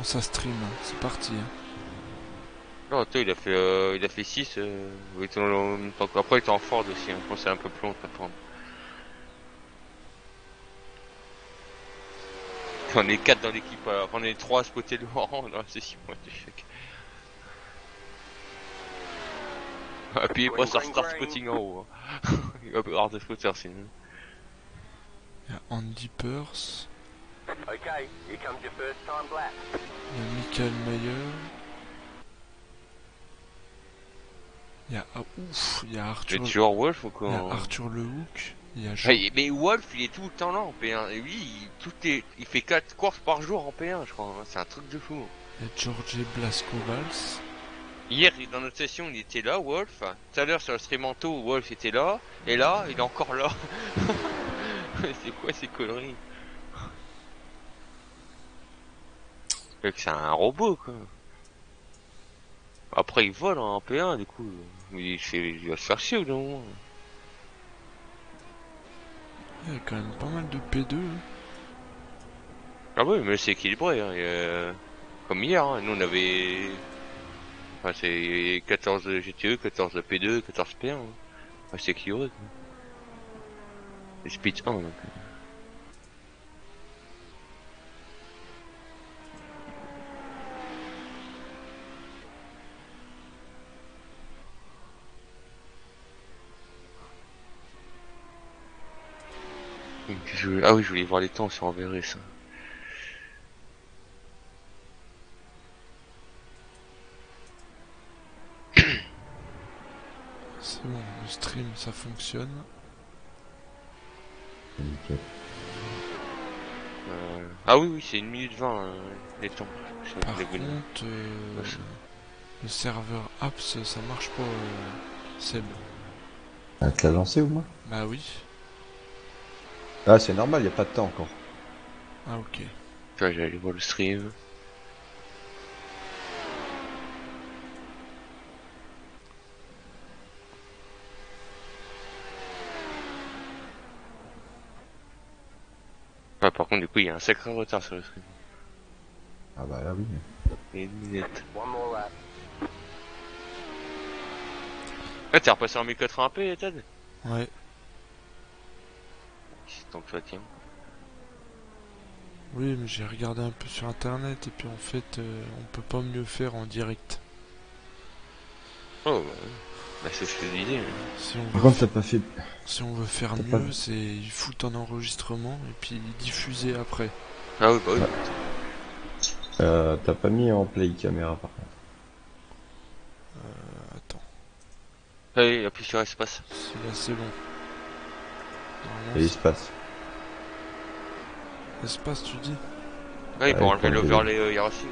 commence à stream, c'est parti. hein. Non, toi, il a fait, euh, il a fait 6, euh, après, il était en Ford aussi, hein. je pense que c'est un peu plus long la Ford. On est 4 dans l'équipe, alors on est 3 à spotter le non, c'est 6 points d'échec. Appuyez pas sur Start Spotting en haut. hein. Il va avoir des spotters sinon. Il y a Andy Peirce, Okay, here comes your first time black. il y a Michael Mayer. Il y a, ah, ouf, il y a Tu Arthur, es toujours Wolf ou il y a quoi Arthur Lehoucq, il y a Jean, il- Mais Wolf, il est tout le temps là en P1. Et lui, il, tout est, il fait 4 courses par jour en P1, je crois. hein. C'est un truc de fou. il y a George Blasco-Vals. Hier, dans notre session, il était là, Wolf. Tout à l'heure, sur le streamanto, Wolf était là. Et là, il est encore là. c'est quoi ces conneries? Mec, C'est un robot, quoi. Après, il vole en P1, du coup. Il, va se faire chier au bout d'un moment. Il y a quand même pas mal de P2. hein. Ah oui, mais c'est équilibré. Hein. a- Comme hier, hein. nous on avait... Enfin, c'est 14 GTE, 14 P2, 14 P1. Hein. Enfin, c'est équilibré. Quoi. Et Speed 1, donc. Je- Ah oui, je voulais voir les temps sur enverrait ça. C'est bon, le stream ça fonctionne. Nickel. Euh, Ah oui, oui, c'est 1 minute 20 euh, les temps. Je Par les contre, euh, Ouais, le serveur apps ça marche pas, euh, Seb. Ah, tu l'as lancé ou moi Bah oui. Ah, c'est normal, y a pas de temps encore. Ah ok. Tu vois, j'allais voir le stream. Ah, par contre, du coup, il y a un sacré retard sur le stream. Ah bah là oui. A une minute. One more lap. Ah, t'es repassé en 1080p, Ted Ouais. Donc ça tient. Oui, mais j'ai regardé un peu sur internet et puis en fait, euh, on peut pas mieux faire en direct. Oh, bah, bah c'est ce que je disais. hein. Si on Par veut, contre, t'as pas fait. si on veut faire pas- mieux, c'est il fout en enregistrement et puis diffuser après. Ah oui, bah oui. Euh, t'as pas mis en play caméra par contre. Euh, attends, Allez, appuie sur espace. si là c'est bon. Et il se passe. c'est- espace, tu dis Ah oui, pour Ouais, enlever l'overlay euh, hiérarchique.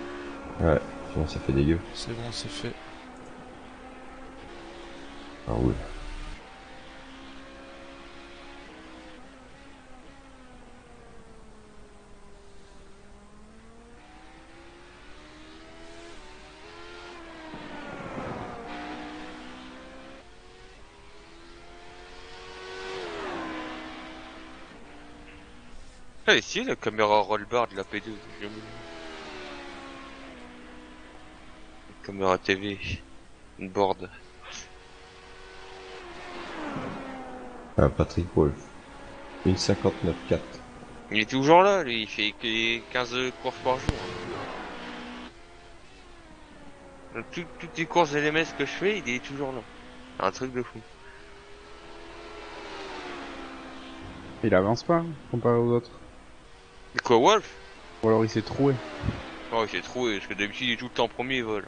Ouais, sinon ça fait dégueu. C'est bon, c'est fait. Ah oui. Ah, ici, la caméra roll bar de la P2. j'aime. Caméra TV. Une board. Ah, Patrick Wolf. 1,59,4. Il est toujours là, lui, il fait que 15 courses par jour. Tout- toutes les courses LMS que je fais, il est toujours là. Un truc de fou. Il avance pas, comparé aux autres. Et quoi, Wolf Ou alors il s'est troué. Oh, il s'est trouvé, parce que d'habitude, il est tout le temps premier, il vole.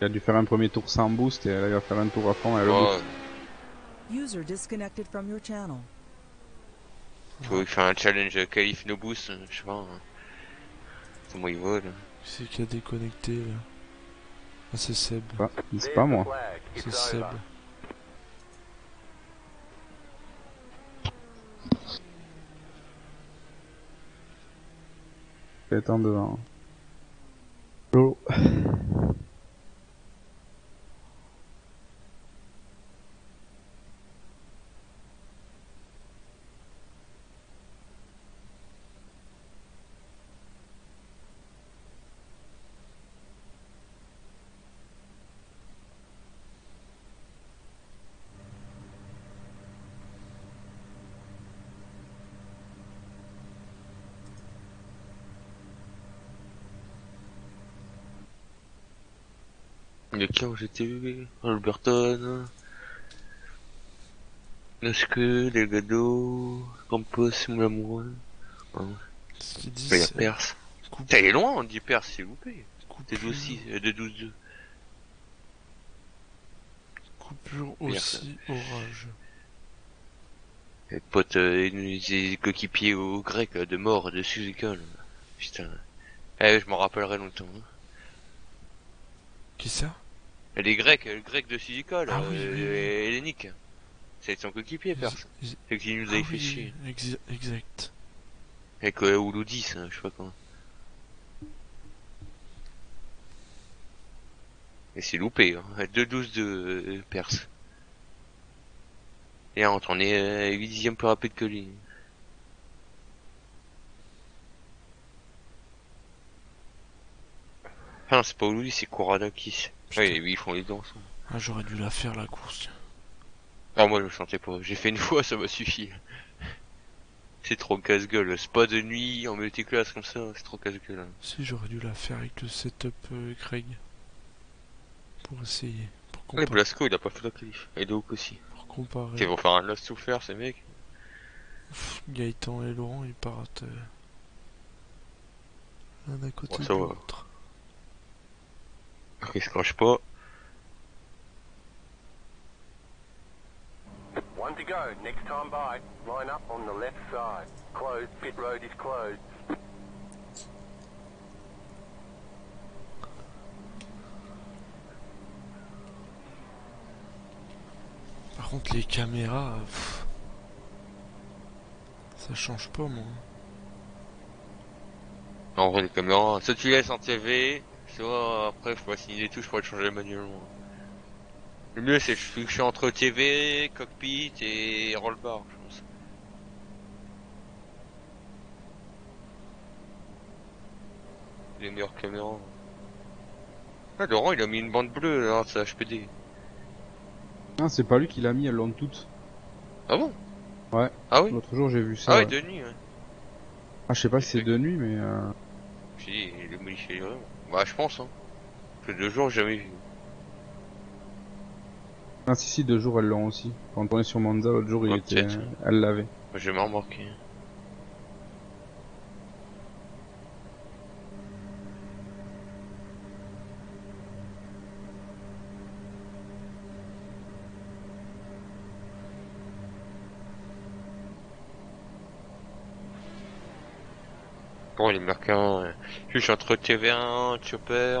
Il a dû faire un premier tour sans boost et là il va faire un tour à fond avec le Oh, boost. User disconnected from your channel. fait un challenge qualif no boost, je sais pas. hein. Comment il vole. Qui c'est qui a déconnecté là Ah, c'est Seb. Ah, c'est pas moi. C'est Seb. En devant. Lolo. En GTV Alberton. Est-ce que les gados, Campos, Moulamoureux Ce qu'ils disent, Il y a c'est Perse. est loin, on dit Perse, s'il vous plaît. coupure, T'es 12-6, euh, de 12-2. coupure Merde. aussi orage. Les potes, euh, des coéquipiers au grec euh, de mort de sous-école. Putain. Eh, je m'en rappellerai longtemps. hein. Qui ça? Et Les grecs, euh, le grec de sous-école, Ah oui, euh, oui. C'est son coéquipier, Perse. C'est qui nous Ah avait oui, fait chier. exa- Exact. Avec euh, Ouloudis, hein, je sais pas comment. Et c'est loupé, hein. 2-12 de euh, Perse. Et entre, on est euh, 8 dixièmes plus rapide que lui. Ah non, c'est pas Ouloudis, c'est Kouradakis. Ouais, ils font les dents ensemble. Ah, j'aurais dû la faire la course. Ah, moi, je chantais pas. J'ai fait une fois, ça m'a suffi. C'est trop casse-gueule. Pas de nuit en multiclasse comme ça, c'est trop casse-gueule. Si, j'aurais dû la faire avec le setup euh, Greg. Pour essayer. Pour Ouais, comparer. Blasco, il a pas fait la qualif. Et Douk aussi. Pour comparer. Ils vont faire un lost souffert, ces mecs. Pff, Gaëtan et Laurent, ils partent euh, l'un à côté Ouais, de l'autre. Ils se crachent pas. One to go. Next time by. Line up on the left side. Closed. Pit road is closed. Par contre, les caméras, pff, ça change pas, moi. En vrai, les caméras, soit tu laisses en TV, soit après, faut assigner les touches pour le changer manuellement. Le mieux, c'est que je suis entre TV, cockpit et rollbar, je pense. Les meilleures caméras. Ah, Laurent, il a mis une bande bleue, là, sa HPD. Ah, c'est pas lui qui l'a mis, elles l'ont toutes. Ah bon? Ouais. Ah oui? L'autre jour, j'ai vu ça. Ah ouais. de nuit, ouais. Ah, je sais pas si c'est de nuit, mais euh... Dit, il est modifié vraiment. Bah, je pense, hein. Que deux jours, j'ai jamais vu. Ah, si, si, deux jours, elles l'ont aussi. Quand on est sur Monza, l'autre jour, il Ouais, était... Elle l'avait. J'ai jamais remarqué. Bon, les Mercants, euh, je suis entre TV1, Chopper,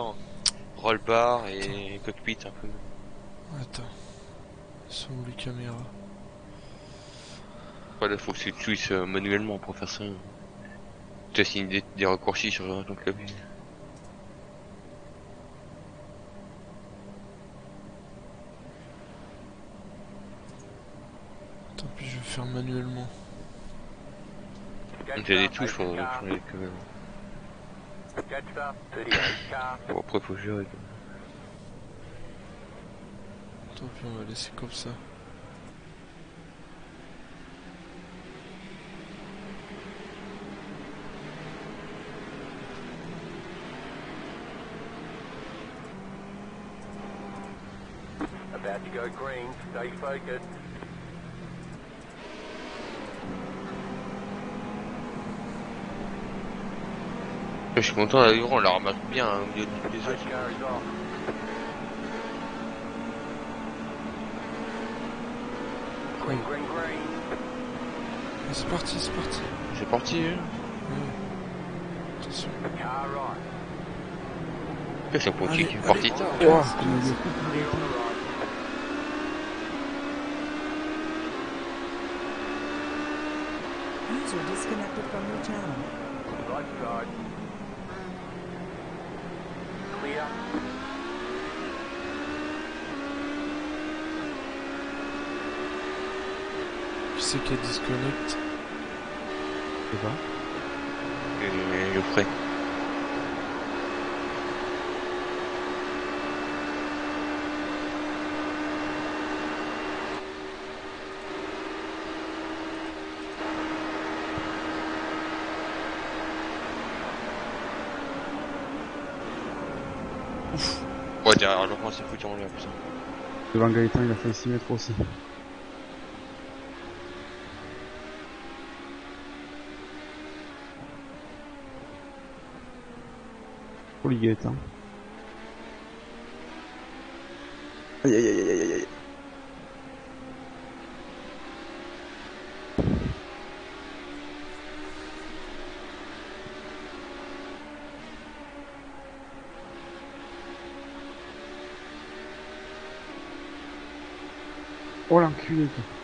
Rollbar et Cockpit un peu. Attends. Elles sont où les caméras? Voilà, faut que tu switches euh, manuellement pour faire ça. Tu assignes des, des raccourcis sur euh, ton clavier. Tant pis, je vais faire manuellement. A des touches pour 80 car. changer quand même. Catch up. 38 car. Bon, après, faut gérer. Tant pis, on va laisser comme ça. About to go green. Stay focused. Je suis content, l'avion, on la remarque bien hein, au milieu green, green. Ah, c'est parti, c'est parti. C'est parti, hein. Ouais. Attention. Allez, qui est allez. parti. Oh. User disconnected from your channel. Right side. Clear. Qui c'est qui disconnect Je sais pas. Et le frais. Ouais, derrière Laurent, c'est foutu en l'air, putain. Devant Gaëtan, il a fait 6 mètres aussi. Poli Gaëtan. Aïe aïe aïe aïe aïe aïe. Oh l'enculé quoi.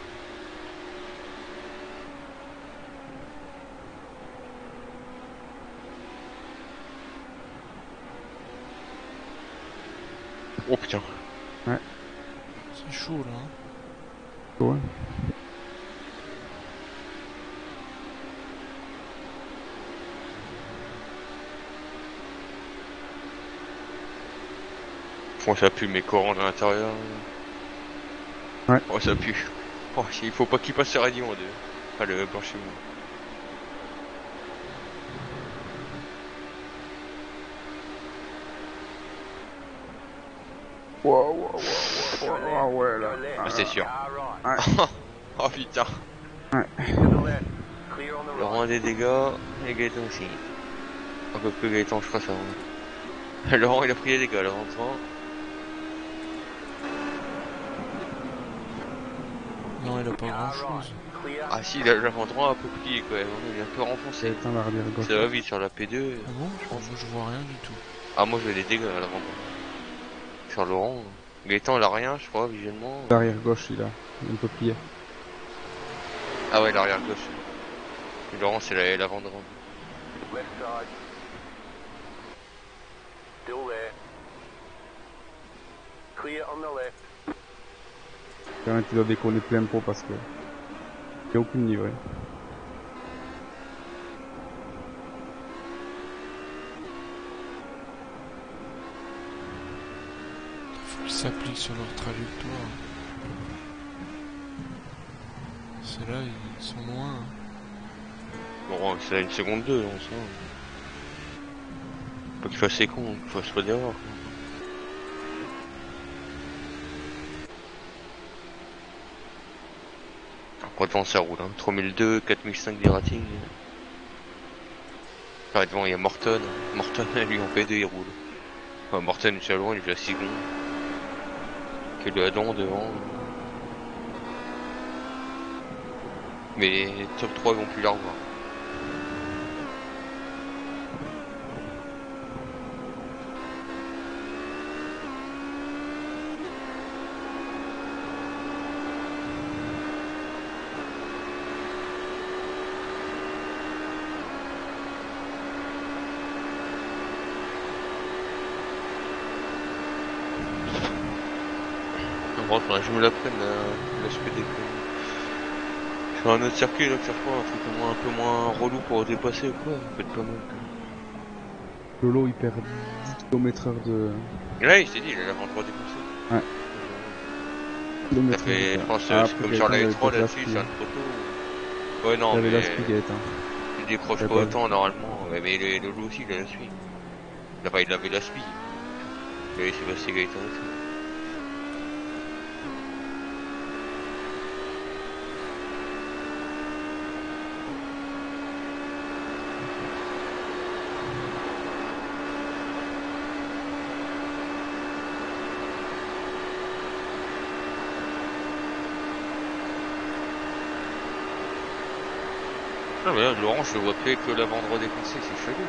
Oh putain. C'est chaud là. hein. Ouais. Oh, ça pue mes corons à l'intérieur. Ouais. Oh, ça pue. Oh, il faut pas qu'il passe le radio en deux. Pas le blanchiment. Wow, wow, wow, ah ouais là. Ah, c'est sûr. Oh putain. Laurent a des dégâts, et Gaëtan aussi. Un peu plus Gaëtan, je crois ça. Laurent il a pris des dégâts, Laurent 3. Non, il a pas grand chose. Ah si, il a Laurent 3 un peu plié quand même, hein, il est un peu renfoncé. Ça va vite sur la P2. Ah bon je, vois rien du tout. Ah moi je vais des dégâts à. Sur Laurent. Gaëtan il a rien je crois visuellement. L'arrière gauche il a. Il est un peu plié. Ah ouais l'arrière gauche. Et Laurent c'est la- l'avant left. Quand même, il doit déconner plein pot parce que. Il n'y a aucune livrée. S'appliquent sur leur trajectoire. C'est là, ils sont loin. hein. Laurent c'est à une seconde 2 on sent. Faut qu'il fasse ses cons, qu'il fasse pas d'erreur. Après devant ça roule, hein. 3002, 4005 des ratings. Enfin, devant il y a Morton. Morton lui en P2 il roule. Enfin, Morton il est loin, il est déjà 6 secondes. Que le Adam devant. Mais les top 3 vont plus la revoir. En je la prenne la, la SPD. Sur un autre circuit, là, ça soit un truc au moins, un peu moins relou pour dépasser ou quoi, ça peut être pas mal. Lolo il perd 10 km heure de. Et là, il s'est dit, il a l'avant-droit défoncé. Ouais. Ça fait, je pense, Ah, c'est comme sur la Gaëtan, il S3 avait là-dessus, pas sur une photo. Ouais, non, avait mais la speed Gaëtan. il décroche pas avait autant normalement. Ouais, mais le Lolo aussi, il a la suite. Enfin, il avait la speed. Il a laissé passer Gaëtan et tout. Laurent, je le vois plus que l'avant droit défoncé, c'est chelou.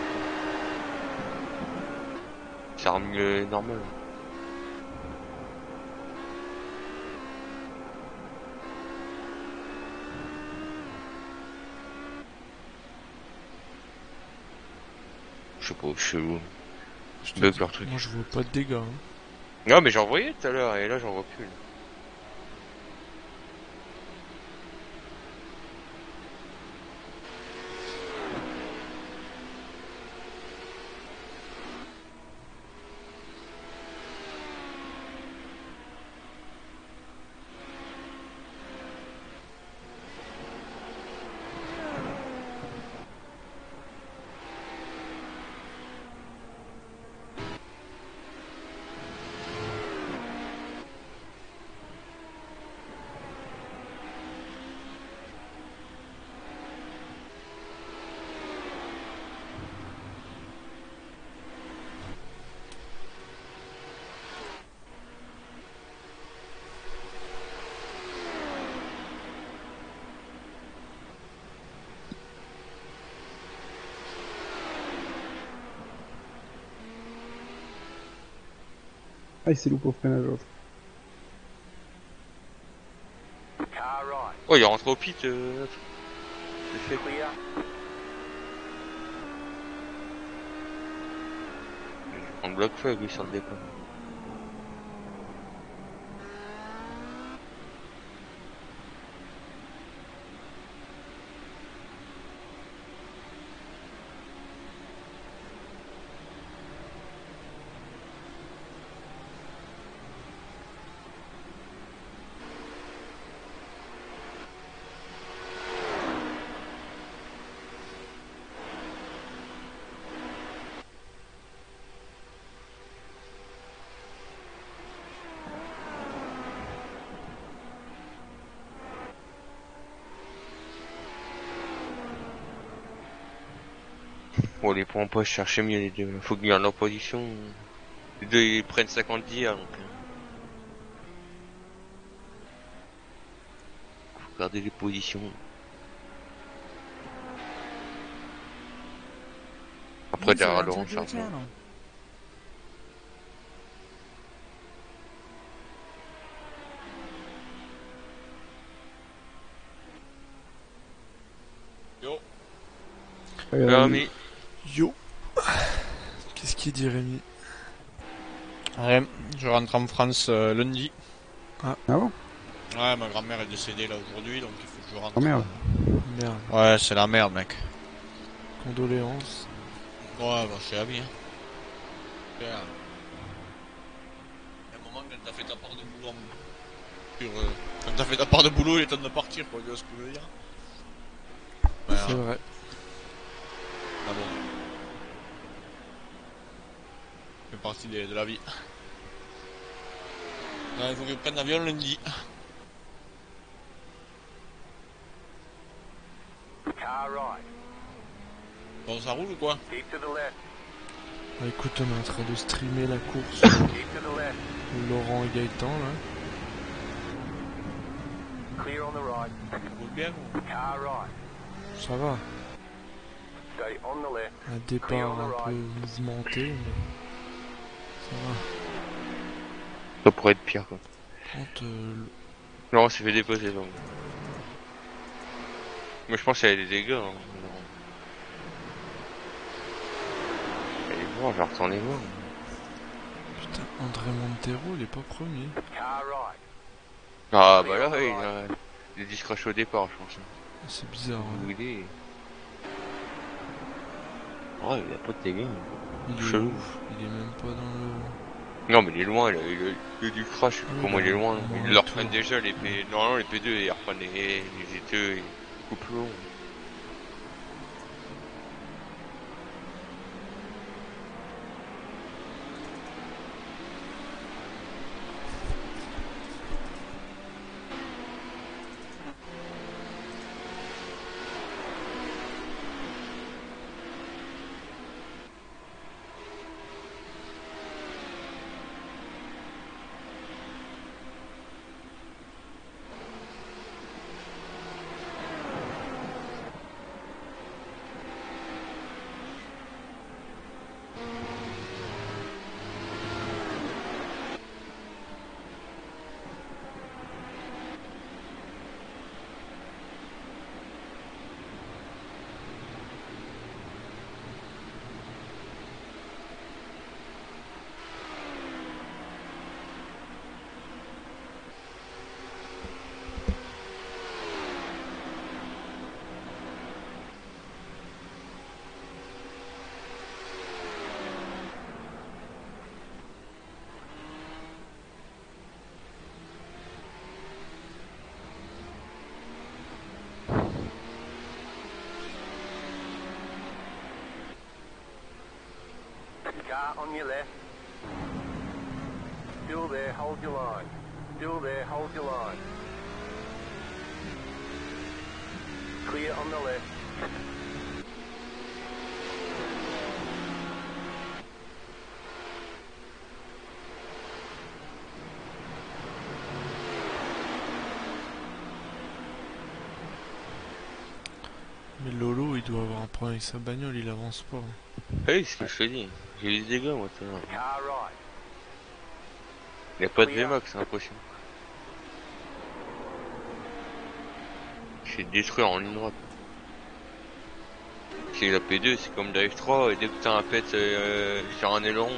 rend mieux normal. Je sais pas, chelou. Je te Bug dis, leur truc. Moi, je vois pas de dégâts. hein. Non mais j'en voyais tout à l'heure et là j'en vois plus. là. Ah, il s'est loupé au freinage l'autre. Car right. Oh, il est rentré au pit. Euh... fait. Clear. On bloque feu lui sur le départ. Les points pas chercher mieux les deux. Faut qu'ils gardent leur position. Les deux ils prennent 50 d'IA donc. euh. Faut garder les positions. Après derrière Laurent your Charbon. channel. Ah, Ah, Yo Qu'est-ce qu'il dit Rémi? Ouais, je rentre en France euh, lundi. Ah bon? Ouais, ma grand-mère est décédée là aujourd'hui, donc il faut que je rentre. Oh merde. Merde, Ouais, c'est la merde, mec. condoléances. Ouais, bah, c'est la vie. Hein. Il y a un moment, quand t'as fait ta part de boulot, sur, euh, quand t'as fait ta part de boulot, il est temps de partir, quoi, tu vois ce que je veux dire? Ouais, C'est hein. vrai. Ah bon. Ça fait partie des- de la vie. Ouais, il faut que je prenne l'avion lundi. Bon, ça roule ou quoi. Ah, écoute, on est en train de streamer la course de Laurent et Gaëtan là. Clear on the right. Ça roule bien ou? Car right. Ça va. Stay on the left. Un départ un peu mouvementé, mais ça va. ça pourrait être pire quoi. Euh, Non, s'est fait déposer donc. Moi je pense qu'il y a des dégâts. Hein. Allez voir, je vais retourner voir. putain, André Montero, il est pas premier. Ah bah là, il a se cracher au départ, je pense. C'est bizarre. hein. Il est. Il a pas de dégâts. Il est ouf. Il est même pas dans le. Non, mais il est loin, il a, il a, il a du crash. Oui, moi, il est loin. Ils le leur tour. reprennent déjà les P. Normalement, les P2, ils reprennent les, les GTE et beaucoup plus Car on your left. Still there, hold your line. Still there, hold your line. Clear on the left. Avec sa bagnole, il avance pas. Hey, c'est ce que je te dis. J'ai eu des dégâts, moi, tout right. Il n'y a pas de VMAX, c'est impossible. C'est détruire en ligne droite. C'est la P2, c'est comme la F3, et dès que t'as un pet euh, sur un élan,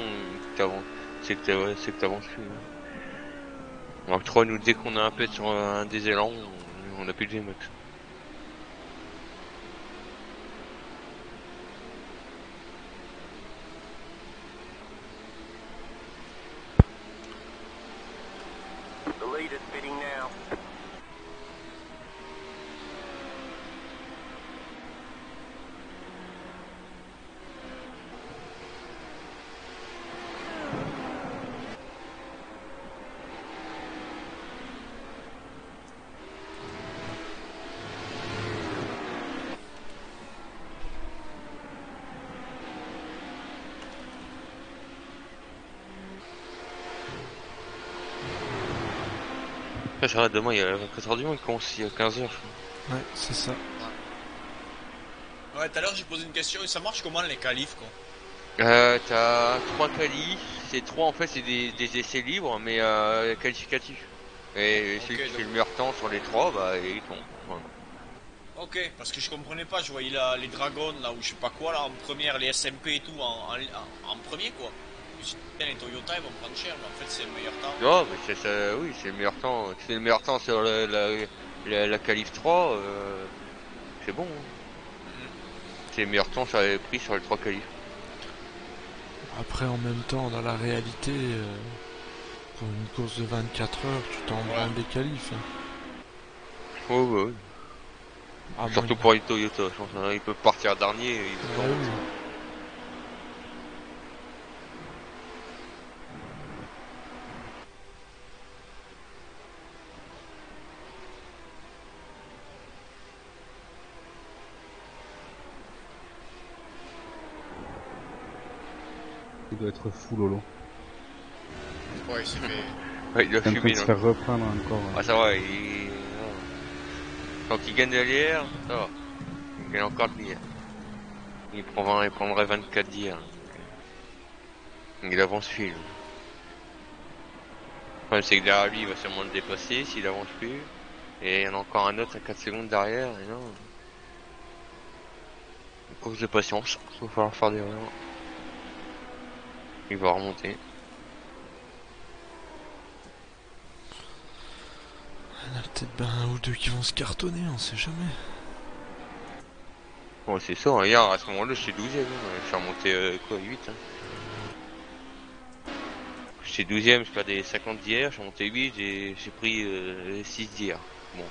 t'avances. C'est que t'avances, c'est que t'avances plus. hein. En F3, nous, dès qu'on a un pet sur un des élans, on- on a plus de VMAX. Après, ça va, demain, il y a 24h du monde qui commence, il y a 15h, je crois. Ouais, c'est ça. Ouais, tout à l'heure j'ai posé une question et ça marche comment les qualifs quoi? Euh, t'as trois qualis, c'est trois en fait c'est des, des essais libres mais euh, qualificatifs. Et celui Ok, qui fait le meilleur temps sur les trois, bah il tombe. Voilà. Ok, parce que je comprenais pas, je voyais là, les dragons là ou je sais pas quoi là en première, les SMP et tout en, en, en- en premier quoi. Putain, les Toyota ils vont prendre cher, mais en fait c'est le meilleur temps. Non, mais c'est ça, oui, c'est le meilleur temps. C'est le meilleur temps sur la, la, la, la qualif 3, euh, c'est bon. hein. C'est le meilleur temps sur les prix sur les trois qualifs. Après, en même temps, dans la réalité, euh, pour une course de 24 heures, tu t'en branles des qualifs. hein. Ouais, ouais, ouais. Ah, Surtout pour les Toyota, je pense. hein, Ils peuvent partir dernier. Ils Ah peuvent- oui. Il doit être fou Lolo. Ouais, il s'est fait. Ouais, il se faire reprendre encore. Ah ça va, il... Quand il gagne de l'IR, ça va. Il gagne encore de. Il, prend 20 il prendrait 24 d'IR. Il avance plus. lui. Le problème c'est que derrière lui il va sûrement le dépasser s'il avance plus. Et il y en a encore un autre à 4 secondes derrière. Et non. Une course de patience, il va falloir faire des erreurs. Il va remonter. Il y en a peut-être ben un ou deux qui vont se cartonner, on sait jamais. Bon c'est ça, hier à ce moment-là j'étais 12ème, hein. je suis remonté euh, quoi 8 hein. J'étais 12ème, je perdais 50 d'hier, je suis remonté 8, j'ai j'ai pris euh, 6 d'hier. Bon.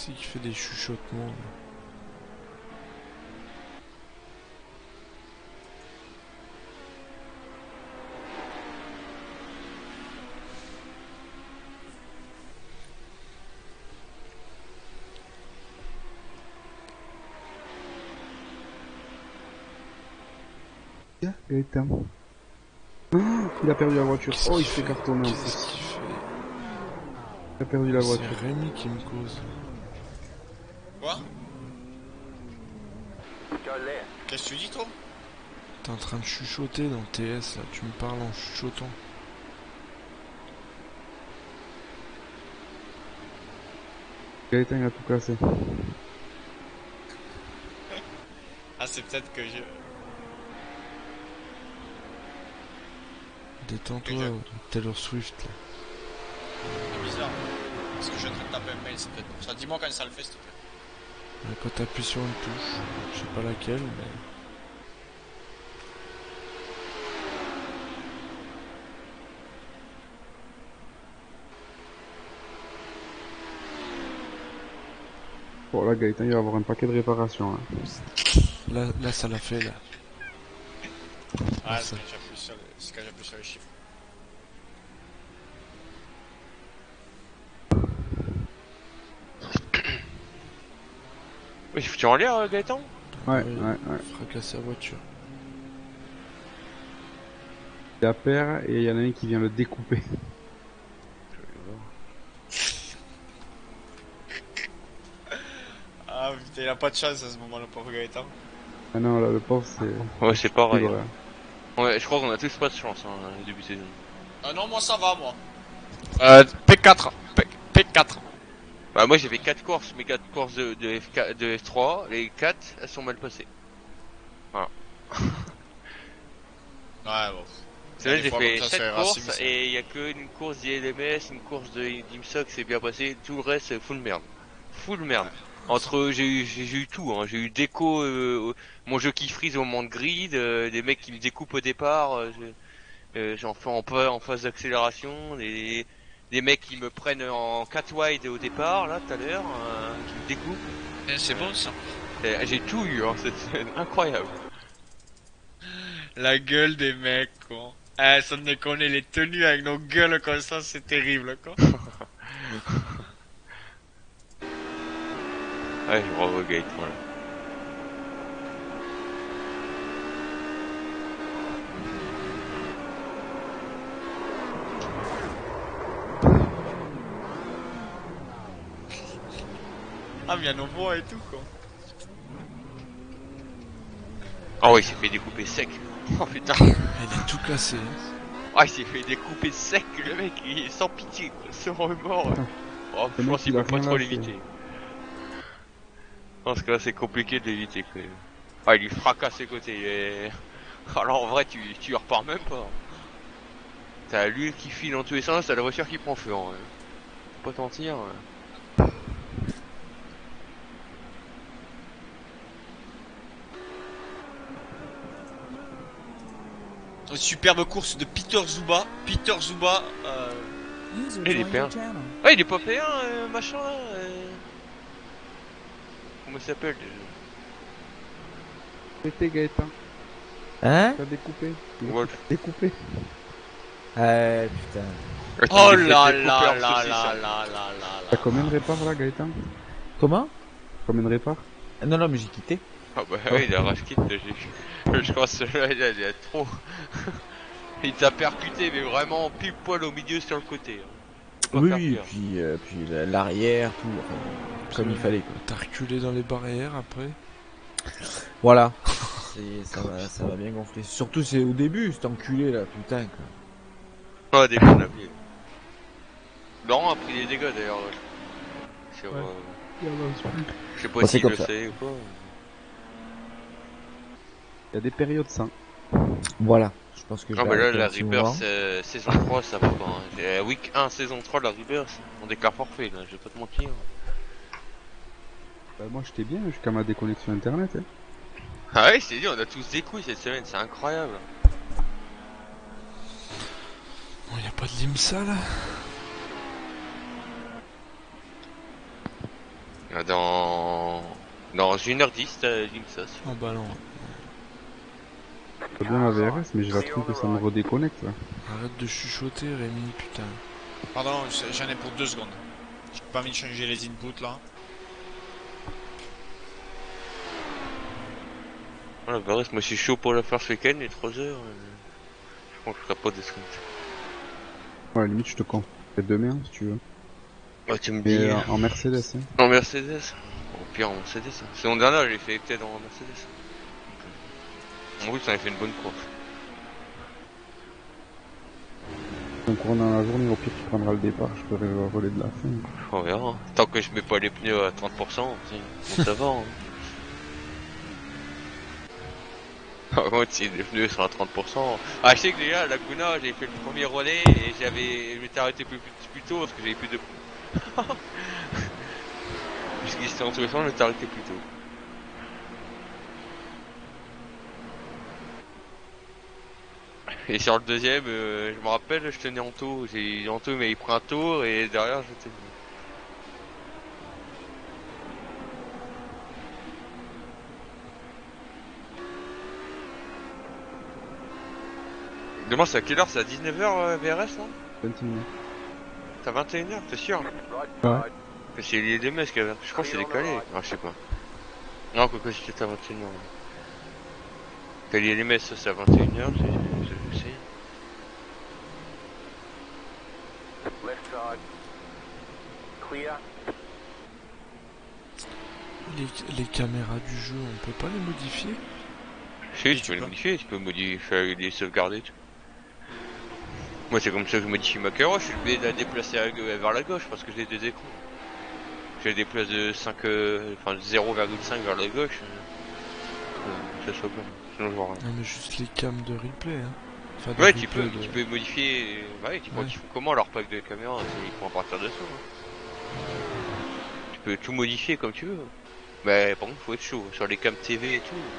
C'est qui fait des chuchotements là. Oh, il a perdu la voiture. Oh, il fait cartonner en plus. Il a perdu la C'est voiture. Rémi qui me cause. Qu'est-ce que tu dis, toi T'es en train de chuchoter dans TS, là. Tu me parles en chuchotant. Gaëtan a tout cassé. ah, c'est peut-être que je... Détends-toi, euh, Taylor Swift. là. C'est bizarre, parce que je suis en train de taper un mail, c'est peut-être pour ça. Dis-moi quand ça le fait, s'il te plaît. Quand t'appuies sur une touche, je sais pas laquelle, mais... Bon là Gaëtan il va avoir un paquet de réparations. Hein. Là, là ça l'a fait, là. Ah, ça. c'est quand j'appuie sur, le... sur les chiffres. Oui, tu en l'air, euh, Gaëtan Ouais, ouais, ouais. Fracasser la voiture. Il a paire et il y en a un qui vient le découper. Ah putain, il a pas de chance à ce moment-là, pauvre Gaëtan. Ah non là le pauvre c'est... Ouais, c'est pareil. libre, hein. Ouais, je crois qu'on a tous pas de chance, hein, début de saison. Ah non, moi ça va, moi. Euh, P4. P... P4. Bah, moi j'ai fait 4 courses, mais 4 courses de, de, F4, de F3, les 4 elles sont mal passées. Ouais, bon. C'est j'ai fait comme ça, 7 c'est Racing, courses et il y a que une course d'ILMS, une course de d'IMSA qui s'est bien passée, tout le reste c'est full merde. Full merde. Entre j'ai eu j'ai eu tout hein, j'ai eu déco euh, mon jeu qui freeze au moment de grid, euh, des mecs qui me découpent au départ, euh, euh, j'en fais en pas en phase d'accélération, des des mecs qui me prennent en 4 wide au départ là tout à l'heure, euh, qui me découpent. Eh, C'est bon ça. Euh, J'ai tout eu hein, c'est incroyable. La gueule des mecs, quoi. Eh, sans déconner, les tenues avec nos gueules comme ça, c'est terrible, quoi. Ouais, je revois Gaëtan là. Ah, bien nos voix et tout, quoi. Ah ouais, il s'est fait découper sec. Oh putain. Elle est tout cassée. hein. Ah, il s'est fait découper sec, le mec, il est sans pitié, quoi, sans remords. Oh, je pense qu'il il peut pas trop l'éviter. Dans ce cas, c'est compliqué de l'éviter, quand même. Ah, il lui fracasse les côtés. et- Alors, en vrai, tu, tu repars même pas. T'as l'huile qui file dans tous les sens, t'as la voiture qui prend feu, en vrai. Faut pas t'en mentir. ouais. Une superbe course de Peter Zuba. Peter Zuba, euh... User Il est joined bien. your channel. Ah, il est pas payant, euh, machin, là. euh. Comment il s'appelle déjà C'était Gaëtan, Hein t'as découpé. Wolf. Découpé. Euh, putain. Oh là là là là hein. là là là T'as combien de répars là Gaëtan Comment? Combien de répars Ah, Non, non, mais j'ai quitté. Ah bah oui, il a rage j'ai vu. Je crois que celui-là, il a, il a trop... il t'a percuté, mais vraiment pile poil au milieu sur le côté. hein. Oui, pire. puis, euh, puis la- l'arrière, tout, enfin, comme il fallait, quoi. T'as reculé dans les barrières après. Voilà. Ça, va, ça va bien gonfler. Surtout, c'est au début, cet enculé, là, putain, quoi. Ah, des bonnes amis. Laurent a pris des dégâts d'ailleurs. ouais. Sur, Ouais. euh, je sais pas Bah, c'est s'il comme le ça. sait ou pas. Il y a des périodes sans. Voilà. Je pense que je Ah vais mais là, la moment. euh, saison 3, ça va pas. Hein. J'ai- Week 1, saison 3 de la Rebirth, on déclare forfait là, je vais pas te mentir. Bah, moi j'étais bien jusqu'à ma déconnexion internet. Hein. Ah ouais, c'est dit, on a tous des couilles cette semaine, c'est incroyable. Bon, y a pas de l'IMSA là Ah, Dans... Dans 1h10, t'as l'IMSA. Oh bah non. Pas bien la VRS, mais j'ai la trouve que ça me redéconnecte là. Arrête de chuchoter Rémi, putain. Pardon, j'en ai pour deux secondes. J'ai pas envie de changer les inputs là. Voilà, bah reste, moi je suis chaud pour la faire ce week-end, les 3 heures. euh, Je pense que je ferai pas de script. Ouais, à la limite je te compte demain si tu veux. Ouais, tu me Mais dis... euh, en Mercedes. Hein. En Mercedes Au pire en Mercedes. hein. Saison dernière, j'ai fait peut-être en Mercedes. En plus, on avait fait une bonne course. Un courant dans la journée, au pire tu prendras le départ, je le relais de la fin. On verra. Tant que je mets pas les pneus à 30%, c'est- bon, ça va. Hein. Par si les pneus sont à 30%. Ah, je sais que déjà, à Laguna, j'ai fait le premier relais et j'avais, je m'étais arrêté plus, plus, plus tôt parce que j'avais plus de pneus. Puisqu'il était en solution, je m'étais arrêté plus tôt. Et sur le deuxième, euh, je me rappelle, je tenais en taux. J'ai en taux, mais il prend un tour et derrière, je tenais. Demain, c'est à quelle heure? C'est à 19h VRS là 20 minutes. T'as 21h, t'es sûr? Ouais. c'est l'IDMS qui avait. Je crois que c'est décalé. Ah, je sais pas. Non, quoi que c'était à 21h. T'as l'IDMS, ça c'est à 21h, je je- je sais. Left side. Clear. Les, les caméras du jeu, on peut pas les modifier? Si, tu tu peux le peux. modifier, tu peux modifier les sauvegarder. Moi, c'est comme ça que je modifie ma caméra, je suis obligé de la déplacer vers la gauche parce que j'ai deux écrans. Je la déplace de 5, euh, enfin de 0,5 vers la gauche. euh, que ça soit bien. Sinon, je vois rien. Non mais juste les cams de replay hein. Enfin, Ouais, tu peux, de- tu peux modifier. Bah ouais, tu Ouais. ils font comment leur pack de caméra c'est- Ils font à partir de ça. hein. Tu peux tout modifier comme tu veux. Mais contre, faut être chaud sur les cams TV et tout.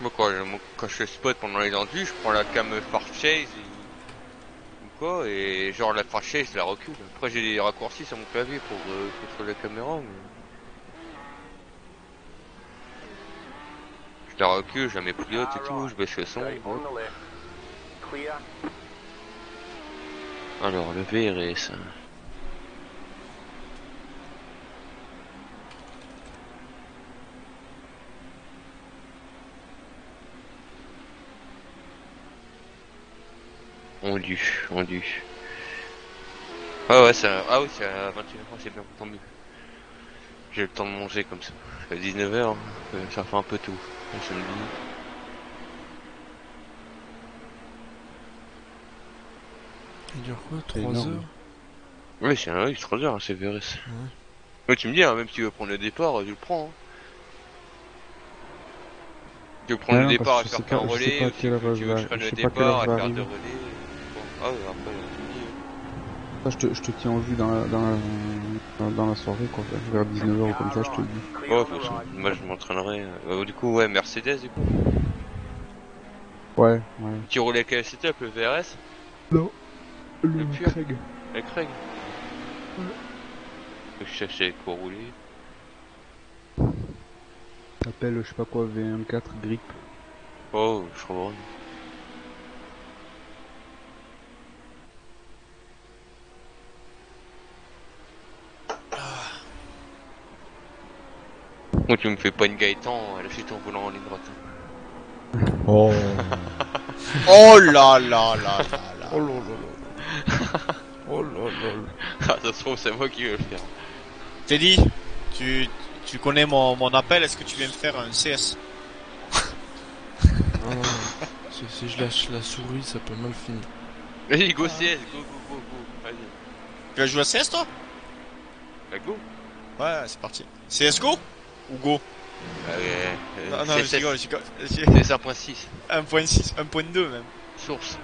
Moi, quand, je- moi, quand je spot pendant les enduits, je prends la cam far chase ou quoi, et genre la far chase, je la recule. Après, j'ai des raccourcis sur mon clavier pour euh, contrôler la caméra. Je la recule, je la mets plus haute et tout, je baisse le son on hop. the left. Clear. Alors, le VRS. On dû, on dû. Ah ouais, ça, ah oui, c'est à 21h, c'est bien, tant mieux. J'ai le temps de manger comme ça. À 19h, ça fait un peu tout. Samedi. Il dure quoi C'est 3 énorme. heures Oui, c'est un oui, 3 heures, hein, c'est VRS. Ouais, tu me dis, hein, même si tu veux prendre le départ, tu le prends. Hein. Tu veux prendre Ouais, le non, départ à faire qu'un relais, pas quelle heure tu veux je que je prenne le départ à faire deux relais. Bon. Ah ouais, après, tu me dis. Ça, je te, je te tiens en vue dans la, dans la, dans, dans la soirée, quoi. Vers 19h ou comme ça, je te le dis. Ouais, right. moi je m'entraînerai. euh, du coup, ouais, Mercedes, du coup. Ouais, ouais. Tu roulais avec quel setup, le VRS Non. Le pur. Craig. Avec Craig Je cherchais quoi rouler. T'appelles, je sais pas quoi, V14 grip. Oh, je crois vraiment. Moi, tu me fais pas une Gaëtan, elle fait ton volant en ligne droite. Oh. Oh là là là là là. Oh là là là. Oh là là. Ah, ça se trouve, c'est moi qui vais le faire. Teddy, tu, tu connais mon, mon appel, est-ce que tu viens me faire un CS Ah, non. si, si je lâche la souris, ça peut mal finir. Vas-y, go CS, go, go, go, go. Vas-y. Tu vas jouer à CS toi? Bah, go. Ouais, c'est parti. CSGO Ou Go? Allez, euh, Non, non, c'est- je c'est- rigole, je rigole. J'ai- C'est 5.6. 1.6, 1.2 même. Source.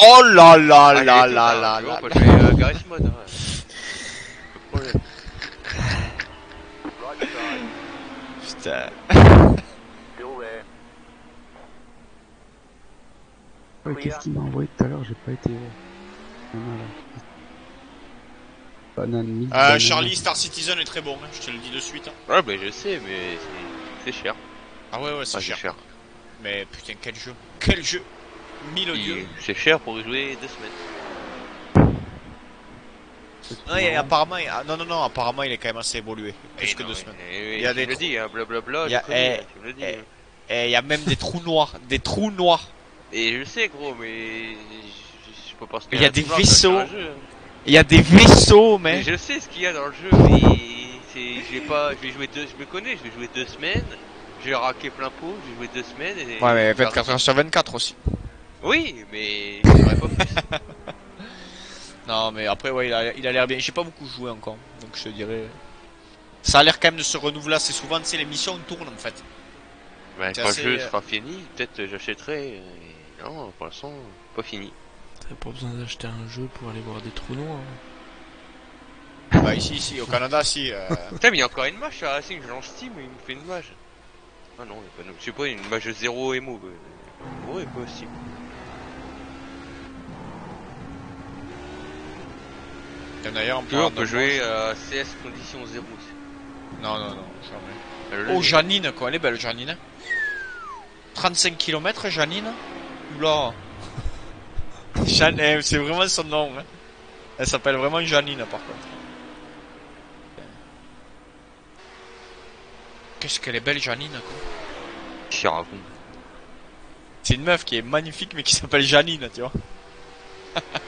Oh là là Allez, là là là là je vais, euh, Mode. Hein. Putain. Ouais, qu'est-ce qu'il m'a envoyé tout à l'heure? J'ai pas été. euh, Banane, là. Banane, mix, Euh, banane. Charlie Star Citizen est très bon, hein, je te le dis de suite. hein. Ouais, bah, je sais, mais c'est- cher. Ah ouais, ouais, c'est Ah, cher. cher. Mais putain, quel jeu. Quel jeu. Mille C'est cher pour jouer deux semaines. Non, et apparemment, il- ah, non, non, non, apparemment, il est quand même assez évolué. Plus Eh que non, deux semaines. eh, Il y a des dis, hein, blablabla, Il y a- connais, eh, le dis. eh. hein. Et il y a même des trous noirs. Des trous noirs. Et je sais, gros, mais je, peux pas. Il y a des vaisseaux. hein. Il y a des vaisseaux, Mais mais. je sais ce qu'il y a dans le jeu, mais vais pas, je vais jouer deux, je me connais, je vais jouer deux semaines, j'ai raqué plein pot, j'ai joué deux semaines et... Ouais, mais 24 heures sur 24 aussi. Oui, mais j'aurais pas plus. Non, mais après, ouais, il a il a l'air bien. J'ai pas beaucoup joué encore, donc je te dirais. Ça a l'air quand même de se renouveler assez souvent. Tu sais, les missions tournent en fait. C'est quand assez, le jeu euh, sera fini, peut-être j'achèterai. euh, Non, pour l'instant, pas fini. T'as pas besoin d'acheter un jeu pour aller voir des trous noirs. Bah, ici, ici, au Canada, si. euh, Putain, mais il y a encore une mage sur Racing, je lance Steam et il me fait une mage. Ah non, il a pas de... Je sais pas, une mage 0 émo. euh, Ouais, quoi, Steam. Il y en a d'ailleurs, on peut on jouer à CS condition 0 aussi. Non, non, non, jamais. Euh, Oh, Janine, quoi, elle est belle, Janine. 35 km, Janine. Oula. Jeanne, eh, c'est vraiment son nom. Hein. Elle s'appelle vraiment Janine, par contre. Qu'est-ce qu'elle est belle, Janine, quoi. Raconte. C'est une meuf qui est magnifique, mais qui s'appelle Janine, tu vois.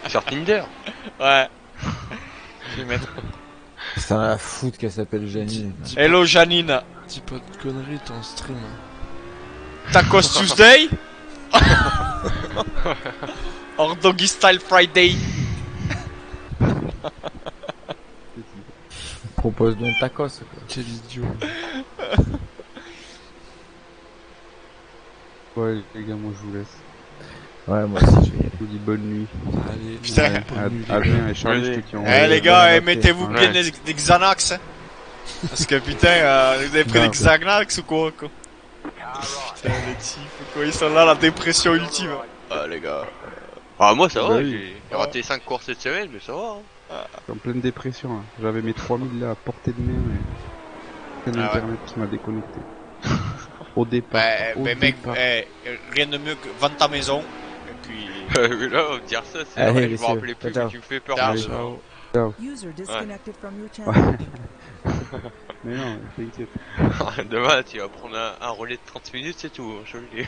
Sur Tinder Ouais. Je mettre. Ça a la foutre qu'elle s'appelle Janine. Hello, Janine. dis pas de conneries, ton stream. Tacos Tuesday? Or Doggy Style Friday Propose bien tacos, quoi. Quel idiot. Ouais, les gars, moi je vous laisse. Ouais, moi aussi, je vais y aller. Je vous dis bonne nuit. Allez, Putain. bonne À, nuit, les à gars. bien, et Charlie, je Allez. te tiens. Eh les gars, bonne eh, mettez-vous Ouais. bien des, des Xanax hein. Parce que putain, euh, vous avez pris des Xanax ou quoi, quoi? Putain, les types, quoi, ils sont là, la dépression ultime Ah les gars Ah, moi ça va, Bah j'ai raté 5 courses cette semaine, mais ça va. hein. Je suis en pleine dépression. là. J'avais mes 3000 là à portée de main. Et... C'est Ah ouais. internet qui m'a déconnecté. Au départ. Bah, au bah mec, eh, rien de mieux que vendre ta maison, puis... mais là, on va dire ça, c'est Allez, vrai, je me rappelais plus, ciao. mais tu me fais peur. Ciao. de- Ciao. User disconnected from your channel. Mais non, t'inquiète. Demain, tu vas prendre un, un relais de 30 minutes, c'est tout. hein, je le dis.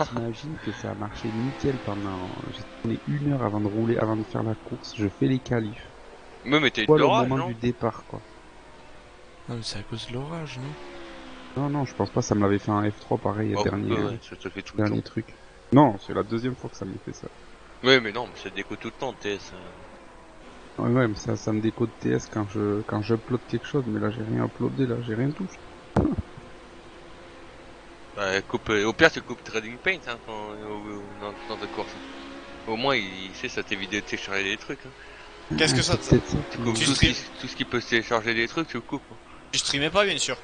T'imagines que ça a marché nickel pendant. J'ai tourné une heure avant de rouler, avant de faire la course. Je fais les qualifs. Mais, mais t'es de au l'orage, moment non du départ, quoi. Non, mais c'est à cause de l'orage, non? Non, non, je pense pas. Ça me l'avait fait un F3 pareil, Oh, dernier, ouais, ouais, ça te fait tout le dernier temps. truc. Non, c'est la deuxième fois que ça me fait ça. Ouais, mais non, mais ça déco tout le temps, TS. hein. Ouais, ouais, mais ça, ça me décode TS quand je, quand j'upload quelque chose, mais là j'ai rien uploadé, là j'ai rien touché. Bah, coupe, euh, au pire, tu coupes Trading Paint hein, quand, au- au- dans, dans ta course. Au moins, il sait, ça t'évite de télécharger des trucs. Hein. Qu'est-ce que ça ça. Tu qui- coupes Tu tout, ce qui, tout ce qui peut se télécharger des trucs, tu le coupes. hein. Tu streamais pas, bien sûr.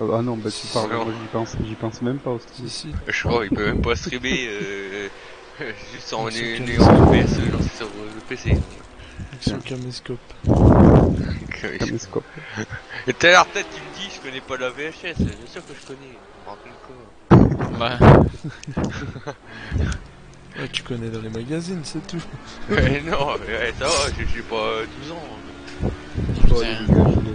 Ah non, bah tu parles, moi j'y pense, j'y pense même pas au stream. Si, si. Je crois, il peut même pas streamer, euh, juste en OBS euh, lancé sur euh, le PC. Sur le caméscope. Caméscope. Et tout à l'heure, peut-être, tu me dis, je connais pas la VHS. Bien sûr que je connais. Je me quoi. Ouais, tu connais dans les magazines, c'est tout. Ouais, non, ouais, ça va, j'ai pas 12 ans.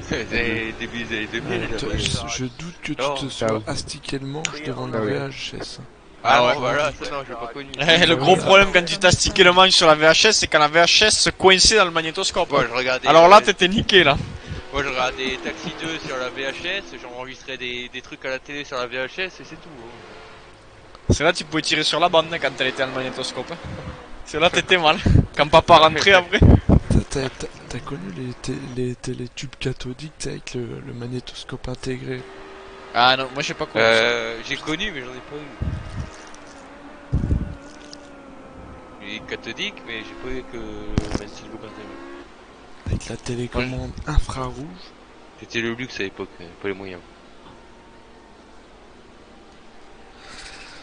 C'est début des années 2000. Ouais, toi, là, je, doute que tu te sois astiqué le manche devant Ah ouais. VHS. Ah, Ah ouais. voilà, ça non, j'ai pas connu. Eh, le gros problème quand tu t'astiquais le manche sur la VHS, c'est quand la VHS se coinçait dans le magnétoscope. Moi, je regardais. Alors là, t'étais niqué, là. Moi, je regardais Taxi 2 sur la VHS, j'enregistrais des, des trucs à la télé sur la VHS et c'est tout. hein. C'est là tu pouvais tirer sur la bande quand elle était dans le magnétoscope. hein. C'est là t'étais mal. Quand papa rentrait après. T'as- connu les, les télétubes cathodiques avec le, le magnétoscope intégré? Ah non, moi je sais pas quoi. Euh, j'ai connu, mais j'en ai pas eu. Il est cathodique, mais j'ai pas eu que le avec la télécommande infrarouge? C'était le luxe à l'époque, euh, pas les moyens.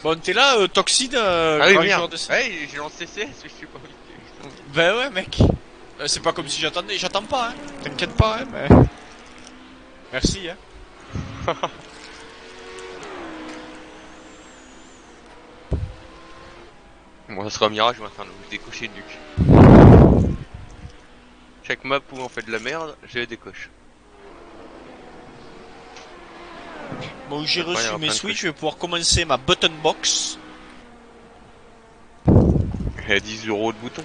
Bon, t'es là, euh, Toxide, euh, ah oui, de... Ouais, j'ai lancé CS, mais je suis pas. Ben ouais, mec. Euh, c'est pas comme si j'attendais, j'attends pas, hein. T'inquiète pas, hein, mais... Merci, hein. Bon, ça sera Mirage ou Inferno, je décoche nuque. Chaque map où on fait de la merde, je les décoche. Bon, j'ai reçu mes Switch, je vais pouvoir commencer ma button box. A 10 euros de boutons.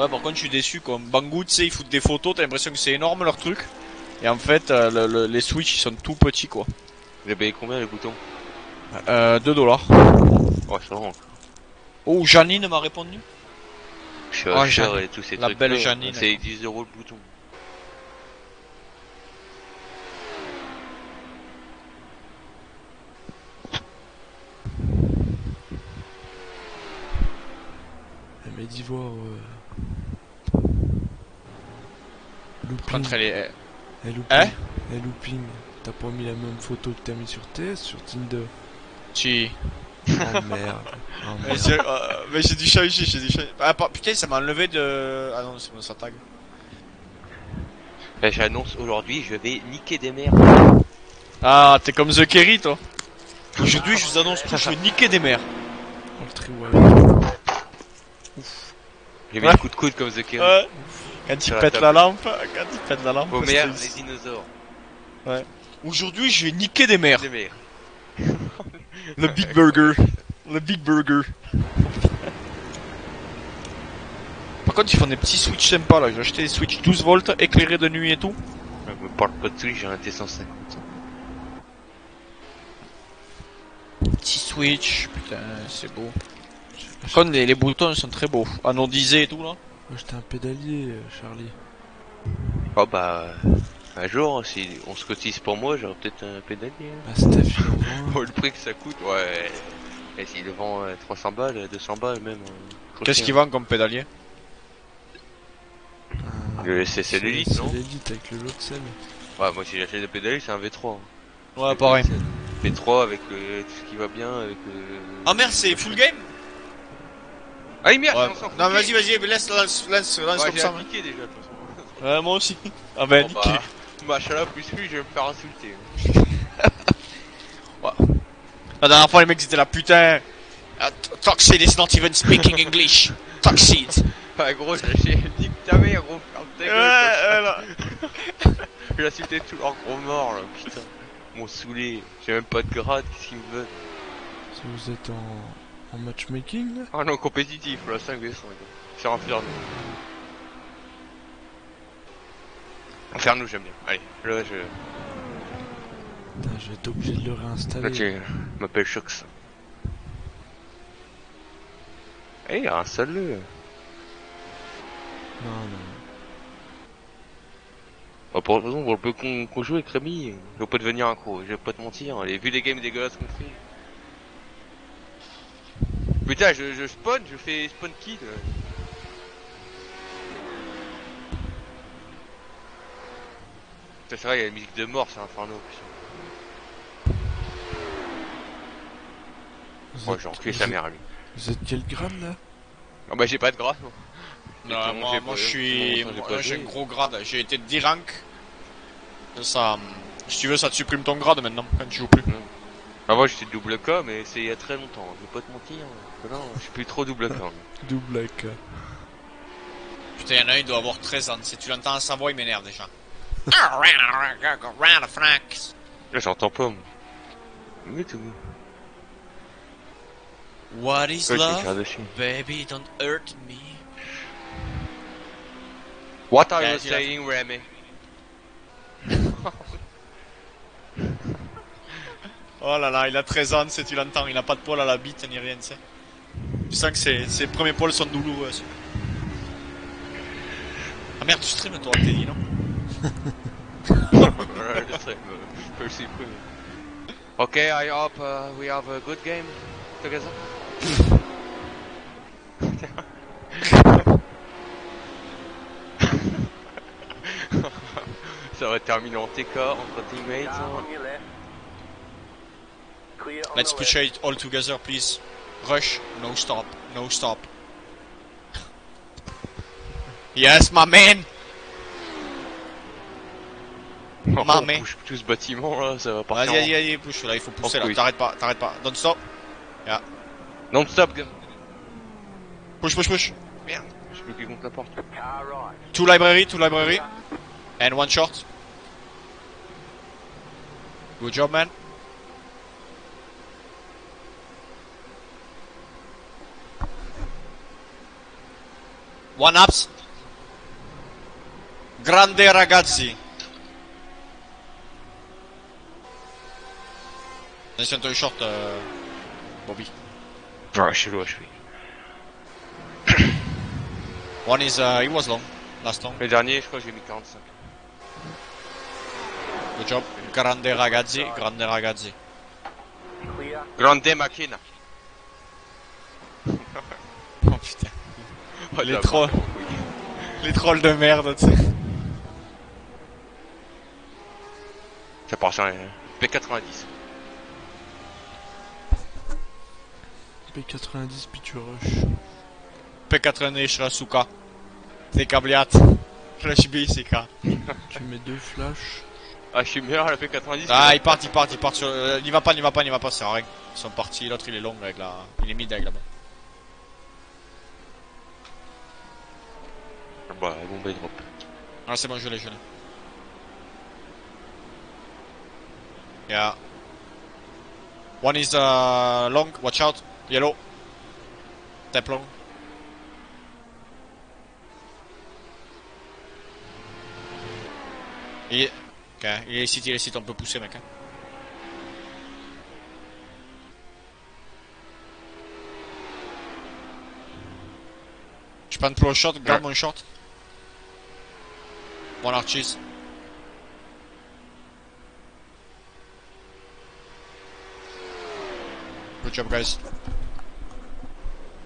Ouais, par contre, je suis déçu, quoi. Banggood, tu sais, ils foutent des photos, t'as l'impression que c'est énorme leur truc. Et en fait, euh, le- le- les Switch, ils sont tout petits, quoi. Vous avez payé combien les boutons Euh, 2 dollars. Oh, ça va. Oh, Janine m'a répondu. Je suis Janine. et tous ces La trucs. belle Janine. C'est 10 euros le bouton. Elle m'a dit voir. Euh... Looping. Contre les... Eh, looping. Hein? Eh, looping. T'as pas mis la même photo que t'as mis sur TS, sur Tinder? Si. Oh merde. Oh, Mais merde. euh, mais j'ai dû changer, j'ai dû changer. Ah, putain, ça m'a enlevé de... Ah non, c'est bon, ça tag. Là, j'annonce aujourd'hui, je vais niquer des mères. Ah, t'es comme The Kerry, toi. Aujourd'hui, je vous annonce tout, je vais niquer des mères. Oh, le. J'ai mis Ouais. un coup de coude comme The. Ouais. Quand il la pète la lampe, quand il pète la lampe. Les dinosaures. Aujourd'hui, je vais niquer des mères. Des mères. Le Big Burger. Le Big Burger. Par contre, ils font des petits Switch sympas là. J'ai acheté des Switch 12 volts, éclairés de nuit et tout. Je me parle pas de Switch, j'ai un T150. Petit Switch, putain, c'est beau. Par contre, les, les boutons sont très beaux. Anodisés et tout là. Moi j'étais un pédalier, euh, Charlie. Oh bah, un jour, si on se cotise pour moi, j'aurai peut-être un pédalier. hein. Bah, Steph, vend Oh, le prix que ça coûte, ouais. Et s'il vend euh, 300 balles, 200 balles même. euh, Qu'est-ce qu'ils vendent comme pédalier? Le- c'est- c'est l'élite, C'est non? l'élite avec le lot de sel. Ouais, moi si j'achète des pédaliers, c'est un V3. hein. Ouais, pareil. V3 avec euh, tout ce qui va bien, avec euh... Ah merde, c'est full game? Ah, merde, Ouais. on s'en fout. Non, vas-y, vas-y, laisse, laisse, laisse, laisse Ouais, comme ça. appliqué déjà, de toute façon. Ouais, moi aussi. Ah ben, Bon, nickel. bah, machallah plus lui, je vais me faire insulter. La dernière fois, les mecs, ils étaient là, putain. Ah, T- Toxid is not even speaking English. Toxid. Ah, gros, j'ai nique ta mère, gros, ferme ta Ouais, gueule. ouais, là. J'ai insulté tous leurs gros morts, là, putain. M'ont saoulé. J'ai même pas de grade, qu'est-ce qu'ils me veulent Si vous êtes en, en matchmaking là Ah non, compétitif, là, 5v5. Sur Inferno. Inferno, j'aime bien. Allez, là, je... Putain, je vais être obligé de le réinstaller. Là, tu m'appelles Shox. Eh, installe-le. Non, non. Bah, pour le peu qu'on joue avec Rémi, je vais pas devenir accro, je vais pas te mentir, les, vu les games dégueulasses qu'on fait. Putain, je, je spawn, je fais spawn kill. Putain, C'est vrai, il y a la musique de mort, c'est Inferno. putain. Êtes- j'ai enculé sa mère, lui. Vous êtes quel grade là? Ah bah j'ai pas de grâce, non. Non, moi, j'ai moi je suis. j'ai Moi, un gros grade. J'ai été D-rank. Ça. hum, Si tu veux, ça te supprime ton grade maintenant quand tu joues plus. Avant j'étais double K, mais c'est il y a très longtemps, je vais pas te mentir. Non, je suis plus trop double K. Double AK. Putain, y'en a un, il doit avoir 13 ans. Si tu l'entends à sa voix, il m'énerve déjà. Ah. Là j'entends pas. moi. Mais tout. What is Ouais, love? Baby, don't hurt me. What are you saying, Remy? Oh là là, il a 13 ans, si tu l'entends, il a pas de poils à la bite ni rien, tu sais. Tu sens que ses, ses premiers poils sont douloureux. ça. Ah merde, tu stream toi, t'es dit, non. Ok, I hope uh, we have a good game together. Ça va terminer en TK entre teammates. Hein. on your left. Clear on Let's push it all together, please. Rush, no stop, no stop. Yes, my man! On Mamé. bouge tout ce bâtiment là, ça va Vas-y, partir. vas-y, vas-y, push, là, il faut pousser, Oh, là, oui. t'arrêtes pas, t'arrêtes pas, don't stop. en... Non, stop. Push, push, push. Merde, plus qui compte la porte. Two library, two library, and one short. Good job, man. One ups. Grande ragazzi. Attention ton short, euh... Bobby. Ouais, je suis loin, je suis. One is, uh, he was long, last long. Le dernier, je crois que j'ai mis 45. Good job. Grande ragazzi, grande ragazzi. Clear. Grande Machina. Oh putain. Oh, Les trolls. Les trolls de merde, tu sais. Ça part sur un P90. P90 puis tu rush. P80 Shirasuka. C'est cabliat. Flash B, c'est K. Tu mets deux flashs. Ah, je suis meilleur à la P90. Ah, ils partent, ils partent, ils partent sur. Euh, n'y va pas, n'y va pas, n'y va pas, à rien. Ils sont partis, l'autre il est long avec la. Il est mid avec la bombe. Bah, bon, bah, drop. Ah, c'est bon, je l'ai, je l'ai. Yeah. One is uh, long, watch out. Yellow. Tap long. Il est... Ok, il est ici, il est ici, on peut pousser mec. Hein. Je prends pro shot, garde mon shot. One arches. Good job guys.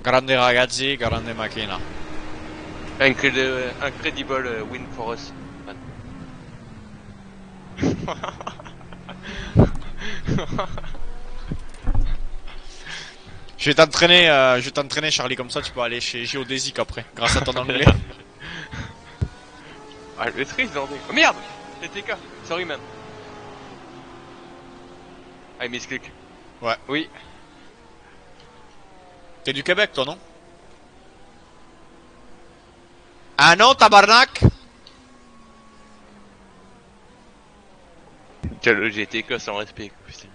Grande ragazzi, grande macchina. Incredible, incredible uh, win for us. Je vais t'entraîner, euh, je vais t'entraîner Charlie comme ça tu peux aller chez Geodesic après, grâce à ton anglais. Ah, le triste, bordel. Oh merde TTK, sorry man. Ah, il misclick. Ouais. Oui. T'es du Québec toi non? Ah non tabarnak Quel le GTK sans respect, putain.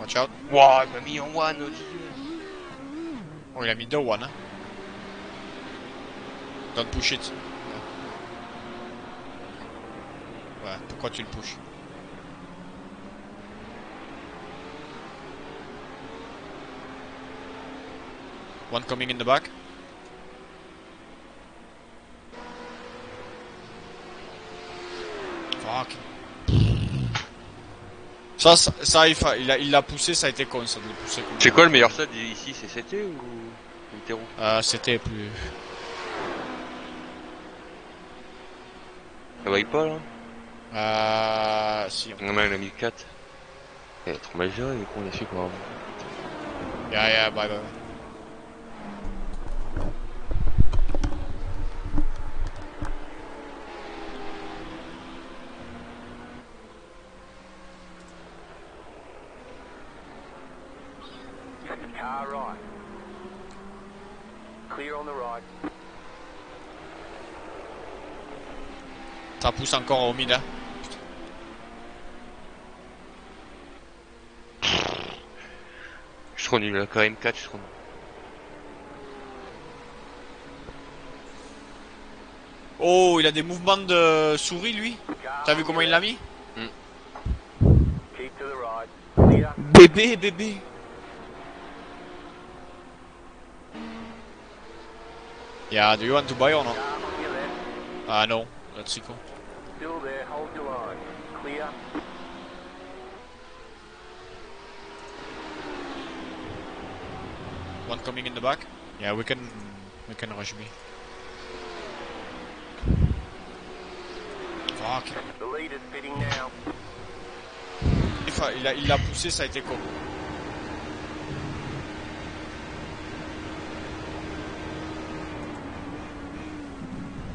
Watch out. Wouah, il m'a mis en one, au dieu. Oh il a mis deux one hein. Don't push it. Ouais, pourquoi tu le pushes One coming in the back. Fuck. Ça, ça, ça, il fa- il a, il l'a poussé, ça a été con, ça de le pousser C'est quoi le meilleur stade ici C'est CT ou Terreau Euh, c'était plus. Ça vaille pas là? Euh, si. on- il a mis 4. Eh, trop mal géré, mais qu'on a fait quoi Yeah, yeah, bye bye. Car right. Clear on the right. Ça pousse encore au mid, hein. Je suis trop nul, quand même 4, je suis trop nul. Oh, il a des mouvements de souris, lui. T'as vu comment il l'a mis. Clear. Bébé, bébé. Yeah, do you want to buy or not? Ah, no. Let's go. Still there. Hold your line. Clear. One coming in the back. Yeah, we can, we can rush B. Fuck. The leader's fitting now. Il fa- Il a, il l'a poussé, ça a été con.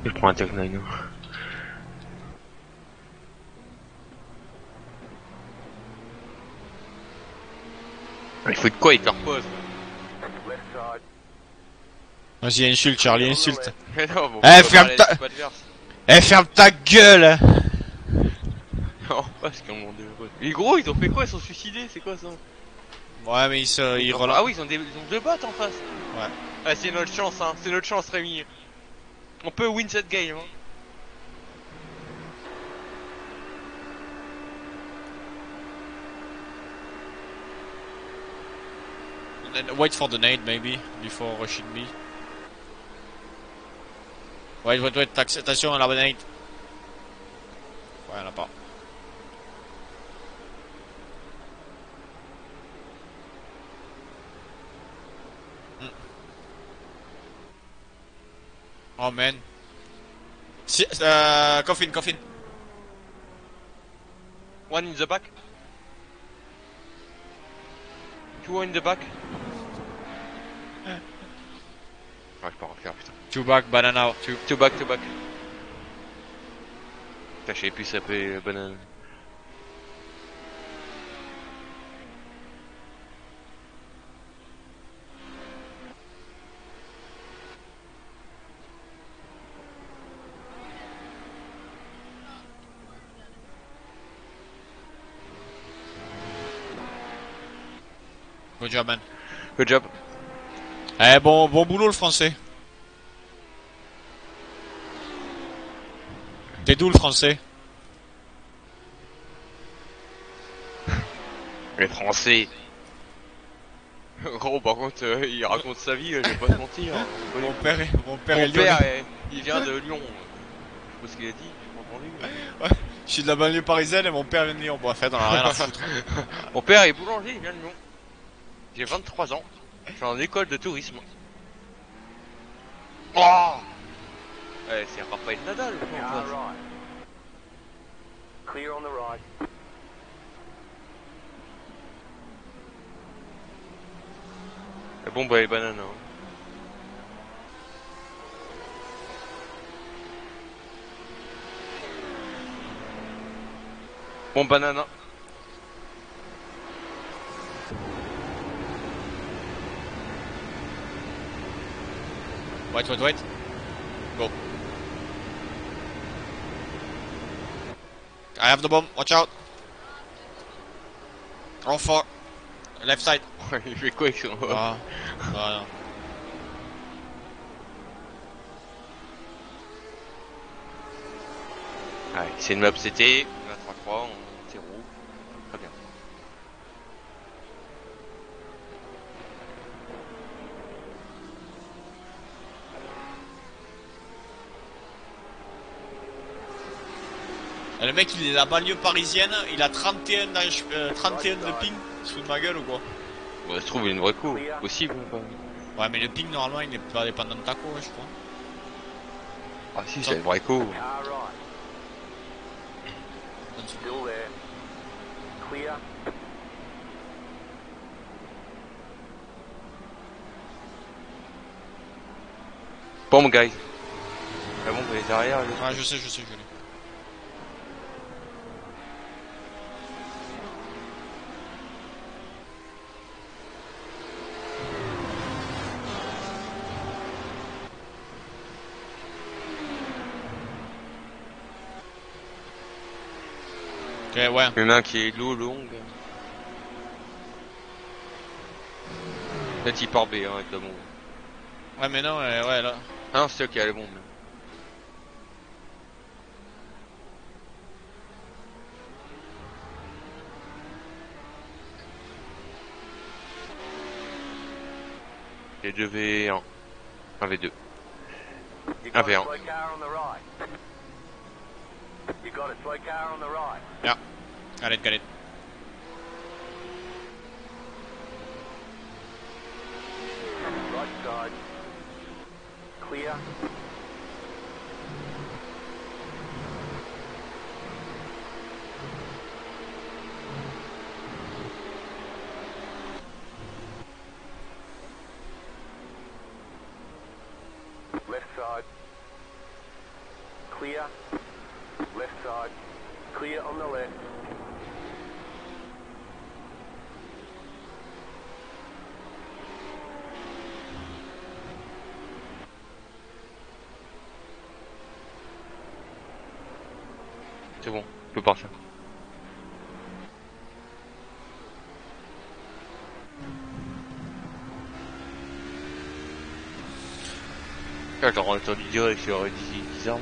Il prend un Tech 9. Il faut de quoi, il te repose. Vas-y, insulte, Charlie, insulte. Mais non, bon, Eh, ferme ta-. Eh, ferme ta gueule. Non, parce qu'on m'en heureux. Les gros, ils ont fait quoi? Ils sont suicidés, c'est quoi ça? Ouais, mais il se, il Ah oui, ils ont, des, ils ont deux bots en face. Ouais. Ah, c'est notre chance, hein. C'est notre chance, Rémi. On peut win cette game. Hein. And wait for the nade maybe before rushing me. Wait, wait, wait, attention à la nade. Ouais, y'en a pas. Oh man. Si, euh, coffin, coffin. One in the back. Two in the back. Ah, je peux putain. Two back, banana, two. Two back, two back. Putain, s'appeler banane. Good job, man. Good job. Eh, bon, bon boulot le français. T'es d'où le français? Les Français. Gros, par contre, euh, il raconte sa vie, euh, je vais pas te mentir. hein. Mon père, est- mon père est Mon père, il vient de Lyon. Je sais pas ce qu'il a dit, j'ai pas entendu. Je suis de la banlieue parisienne et mon père vient de Lyon. Bon, en fait, on a rien à foutre. Mon père est boulanger, il vient de Lyon. J'ai 23 ans. Je suis en école de tourisme. Oh Ouais, c'est Raphaël Nadal. Clear on the right. La bombe elle est banane. Hein. Bon banana. Wait, wait, wait. Go. I have the bomb. Watch out. Roll for. Left side. il fait quoi avec son... Ah. Ah. Ouais, c'est une map CT, on a 3-3, on le mec, il est de la banlieue parisienne. Il a 31, d'âge- euh, 31 de ping. Sous de ma gueule ou quoi Bon, ça se trouve, il y a une vraie coup. Possible ou pas Ouais, mais le ping, normalement, il n'est pas dépendant de ta ouais, je crois. Ah si, c'est une vraie coup. Bombe, guys. Est derrière. elle est- Ouais, je sais, je sais, je l'ai. Ok, ouais. Il y en a un qui est low, long. Peut-être il part B hein, avec la bombe. Ouais, mais non, euh, ouais, là. Ah non, c'est ok, elle est bombe. Et 2 V1. 1 V2. Got it, got it. Right side. Clear. Peux partir. Ah, J'aurais entendu dire que j'aurais dit 10 armes.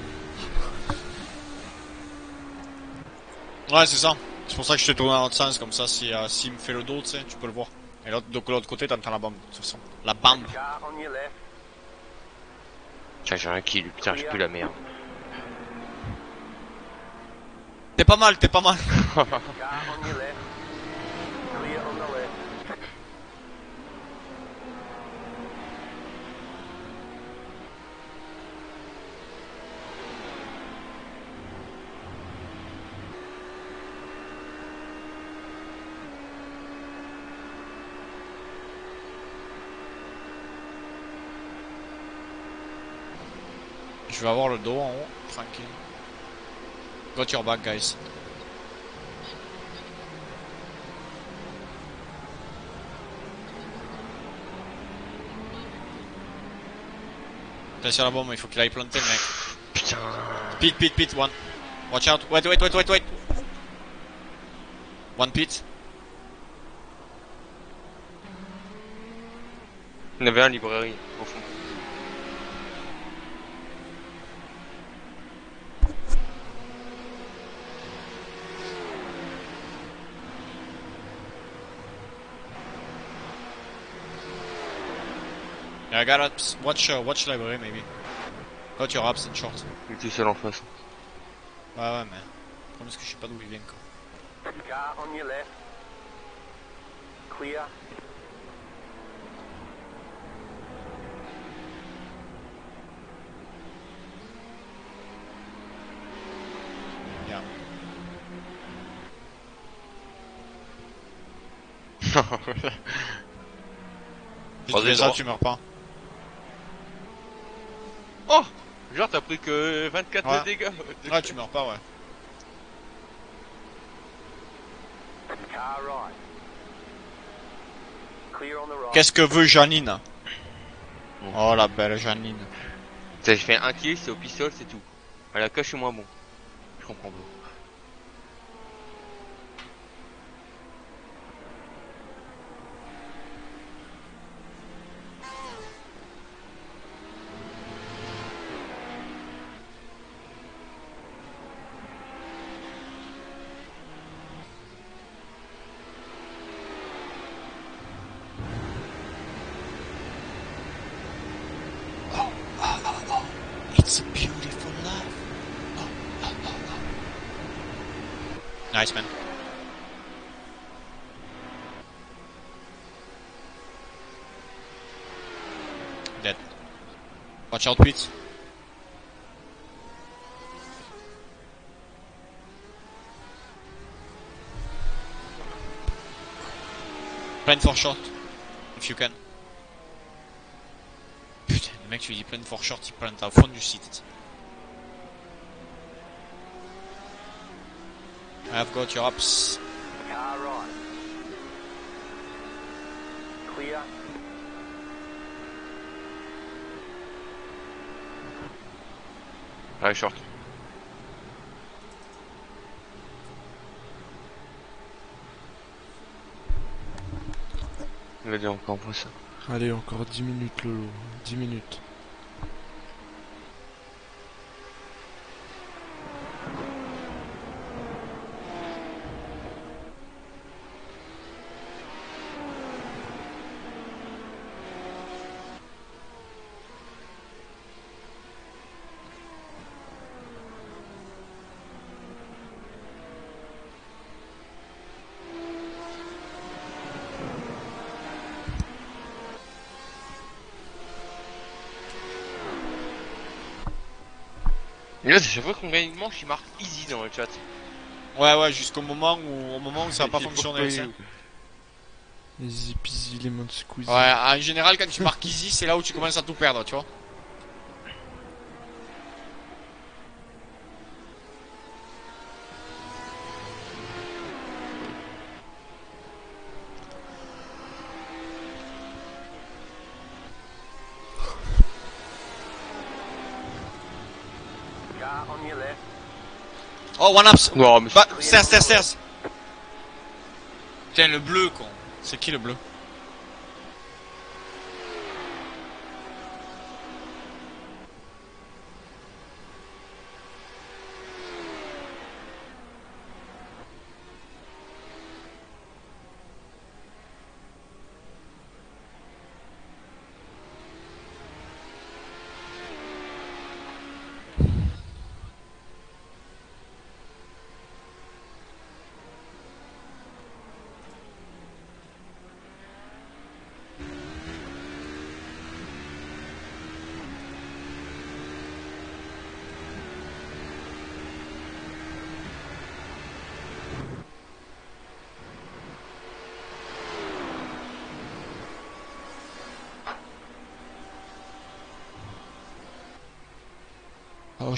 Ouais, c'est ça. C'est pour ça que je te tourne dans l'autre sens, comme ça, si, euh, s'il me fait le dos, tu sais, tu peux le voir. Et l'autre, donc l'autre côté, t'entends la bombe, de toute façon. La on left. Tiens, j'ai un kill, putain, j'ai plus la merde. T'es pas mal, t'es pas mal. Je vais avoir le dos en haut, tranquille. Got your back, guys. Attention à la bombe, il faut qu'il aille planter le mec. Putain. Pit, pit, pit, one. Watch out. Wait, wait, wait, wait, wait. One pit. Il y en avait un librairie, au fond. Yeah, I got ups. Watch, uh, watch library, maybe. Got your ups in short. Il est tout seul en face. Ouais, ouais, mais. Le problème, c'est que je sais pas d'où il vient, quoi. Car on your left. Clear. Yeah. Si tu Croisez fais ça, droit. tu meurs pas. Oh Genre, t'as pris que 24 Ouais. de dégâts. Ouais, tu meurs pas, ouais. Qu'est-ce que veut Janine Bon. Oh la belle Janine. J'ai fait un kill, c'est au pistolet, c'est tout. À la cache, je suis moins bon. Je comprends pas. It's a beautiful life. Nice man. Dead. Watch out, Pete. Plan for short, if you can. Putain, le mec, tu lui dis plan for short, il plante au fond du site. I've got your ups. Car right. Clear. Allez, short. Il va dire encore moi ça. Allez, encore 10 minutes, Lolo. 10 minutes. Et là, c'est chaque fois qu'on gagne une manche, il marque easy dans le chat. Ouais, ouais, jusqu'au moment où, au moment où ça va pas pas ça. Easy peasy lemon squeezy. Ouais, en général, quand tu marques easy, c'est là où tu commences à tout perdre, tu vois. Oh, one ups. Non, mais Bah, stairs, stairs, stairs. Putain, le bleu, con. C'est qui le bleu?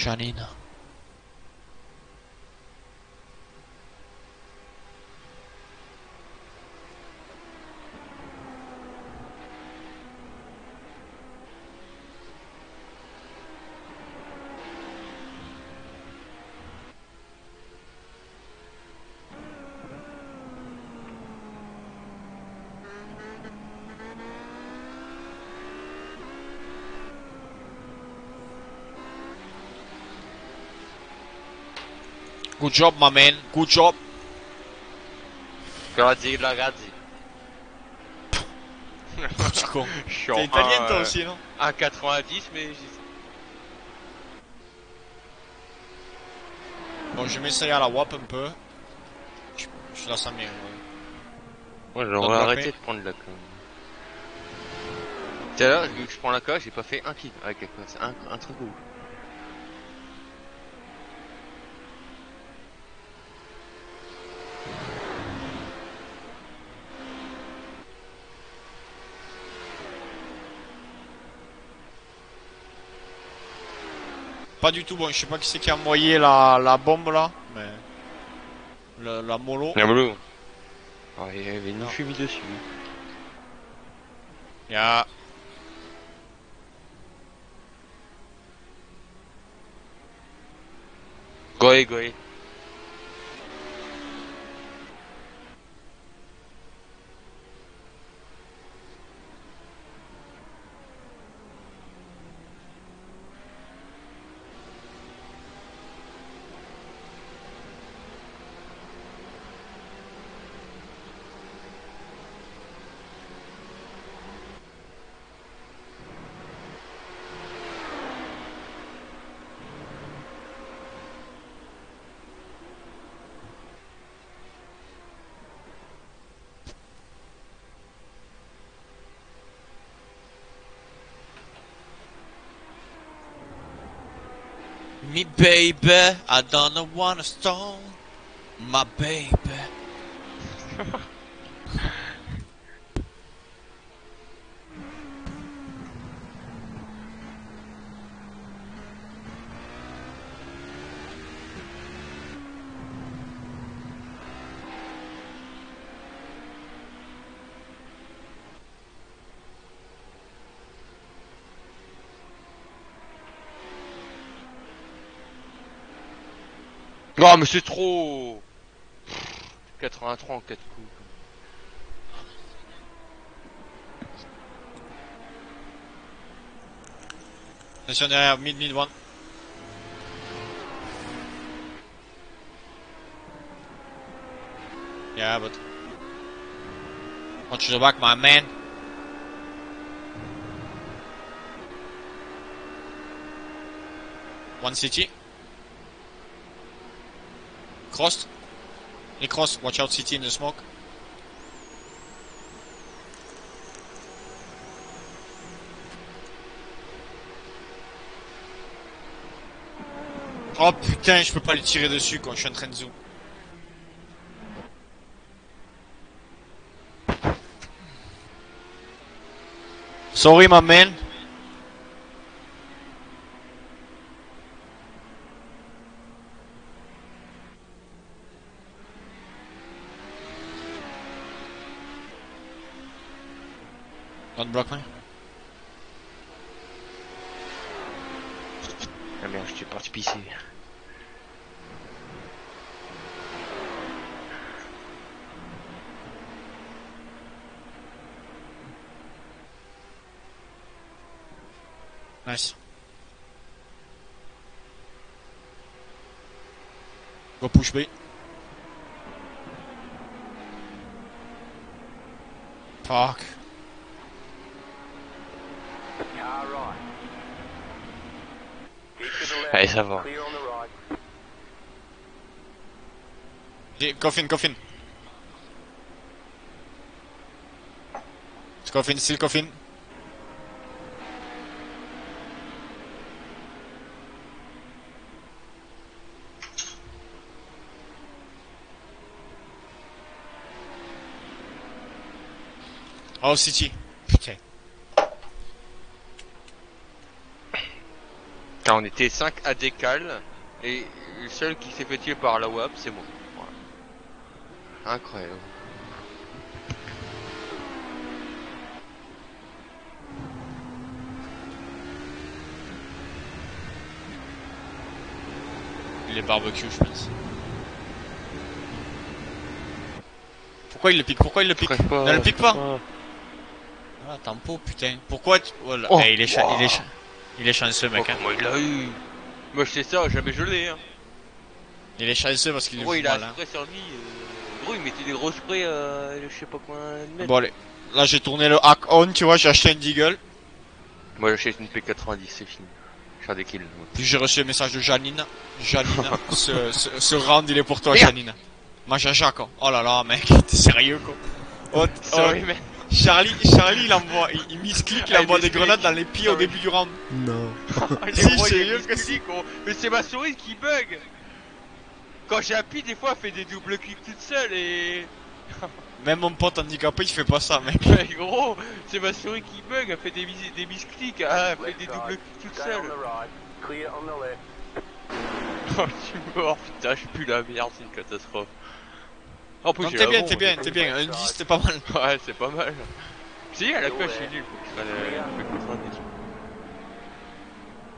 Oh, Good job, my man. Good job. Grazie, ragazzi. Tu con. T'es italien toi un, aussi, non euh, 1,90 mais j'y- Bon, je vais m'essayer à la WAP un peu. Je, je la sens bien. ouais. Pas j'aurais de arrêté de prendre la com. Tout à l'heure, vu que je prends la coque, j'ai pas fait un kill avec la. C'est un, un truc ouf. Pas du tout bon, je sais pas qui c'est qui a envoyé la, la bombe là, mais. La, la mollo. La mollo. Oh, il y avait une Non. fumée dessus. Ya. Goé, goé. Me baby, I don't wanna stone. My baby. Oh, mais c'est trop 83 en 4 coups. Attention derrière, mid, mid, one. Yeah, but. Watch the back, my man. One city. Crossed. He crossed. Watch out, city in the smoke. Oh putain, je peux pas lui tirer dessus quand je suis en train de zoom. Sorry, my man. Don't block me. Ah merde, j'étais parti pisser. Nice. Go push B. Fuck. Car right. Keep to the left. Allez, ça va. Clear on the right. Di- Coffin, coffin. Coffin, still coffin. Oh, city. Putain. Putain, on était 5 à décal et le seul qui s'est fait tuer par la WAP, c'est moi. Incroyable. Il est barbecue, je pense. Pourquoi il le pique? Pourquoi il le pique? Pas, Ne le pique pas Ah, tempo, putain. Pourquoi tu... Voilà. Oh. Eh, il, est Wow. il, est cha- il est chanceux, Oh, mec. Hein. comment il l'a eu? Moi je sais ça, jamais je l'ai hein. Il est chanceux parce qu'il est Gros il a hein. euh, Gros il mettait des gros sprays euh, je sais pas mètres. Bon, allez. Là, j'ai tourné le hack on, tu vois, j'ai acheté un deagle. Moi j'achète une P90, c'est fini. Je fais des kills. moi. Puis j'ai reçu un message de Janine. Janine, ce, ce, ce round, il est pour toi. Janine. Maja Jacques. Oh là là, mec, t'es sérieux, quoi. Oh, oh, Sorry mais... Charlie, Charlie, il envoie, il, il misclick, il Ah, il envoie des grenades dans les pieds au début du round. Non. Si, sérieux que misclick, gros. Mais c'est ma souris qui bug Quand j'appuie des fois elle fait des doubles clics toute seule et... Même mon pote handicapé, il fait pas ça, mec. Mais gros, c'est ma souris qui bug, elle fait des, mis- des misclics, ah, elle fait des side. doubles clics toute seule. Oh, je suis mort, putain, je pue la merde, c'est une catastrophe. En plus, t'es bien, t'es bien, t'es bien. Un 10, t'es pas mal. Ouais, c'est pas mal. Si, à la fois, je suis nul. Faut que je fasse la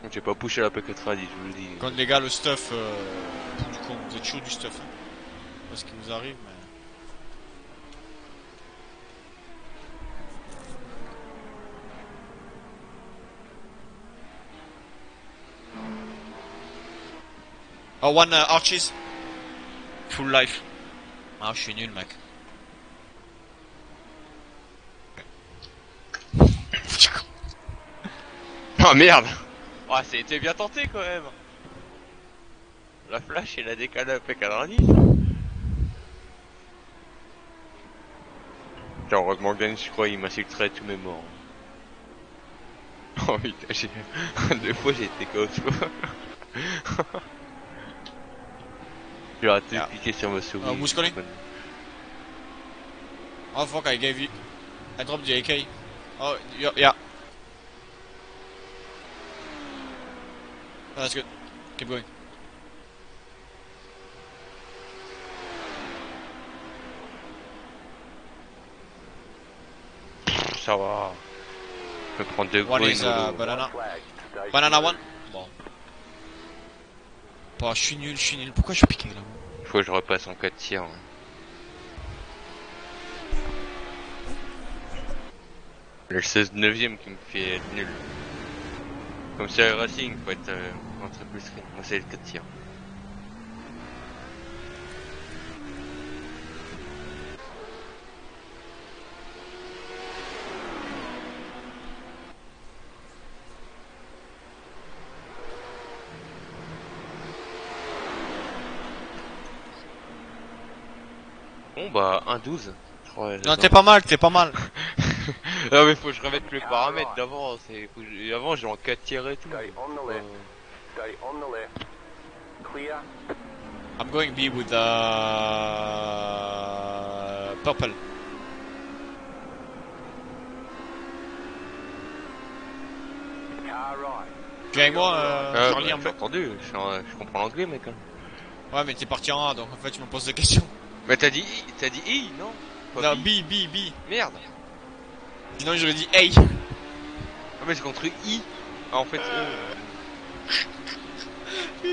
P90. J'ai pas poussé la P90, je vous le dis. Quand les gars, le stuff, euh, vous êtes chaud du stuff, hein. Pas ce qui nous arrive, mais. Oh, one uh, arches. Full life. Ah, je suis nul, mec. Oh merde Oh, c'était bien tenté quand même La flash et la décale à P90. Putain, heureusement Glenn, je crois, il m'insulterait tous mes morts. Oh putain, j'ai... Deux fois j'ai été comme ça. J'ai raté de cliquer sur ma souris. Uh, who's calling? Oh fuck, I gave you. I dropped the AK. Oh, yeah. yeah. Oh, that's good. Keep going. Ça va. Je vais prendre deux One gros is uh, banana. Banana one. Bon. Bah, je suis nul, je suis nul. Pourquoi je piqué là Faut que je repasse en 4 tirs. hein. Le 16 9ème qui me fait être nul. Comme c'est le Racing, faut être euh, triple screen. Moi c'est le 4 tirs. Bon bah 1-12. Je crois, Non, t'es pas mal, t'es pas mal. Non mais faut que je remette le paramètre d'avant, c'est que je- avant j'ai en 4 tirs et tout. The Euh, left. Stay on the left. Clear. I'm going B with uh, purple. Tu es avec moi, euh, Ah, Charlie, bah, en entendu, je comprends l'anglais mec. hein. Ouais, mais t'es parti en A, donc en fait, tu me poses des questions. Mais t'as dit I, t'as dit I, non Pas Non. B, B, B. Merde Sinon, j'aurais dit A. Ah mais c'est contre I Ah en fait... Euh, Euh...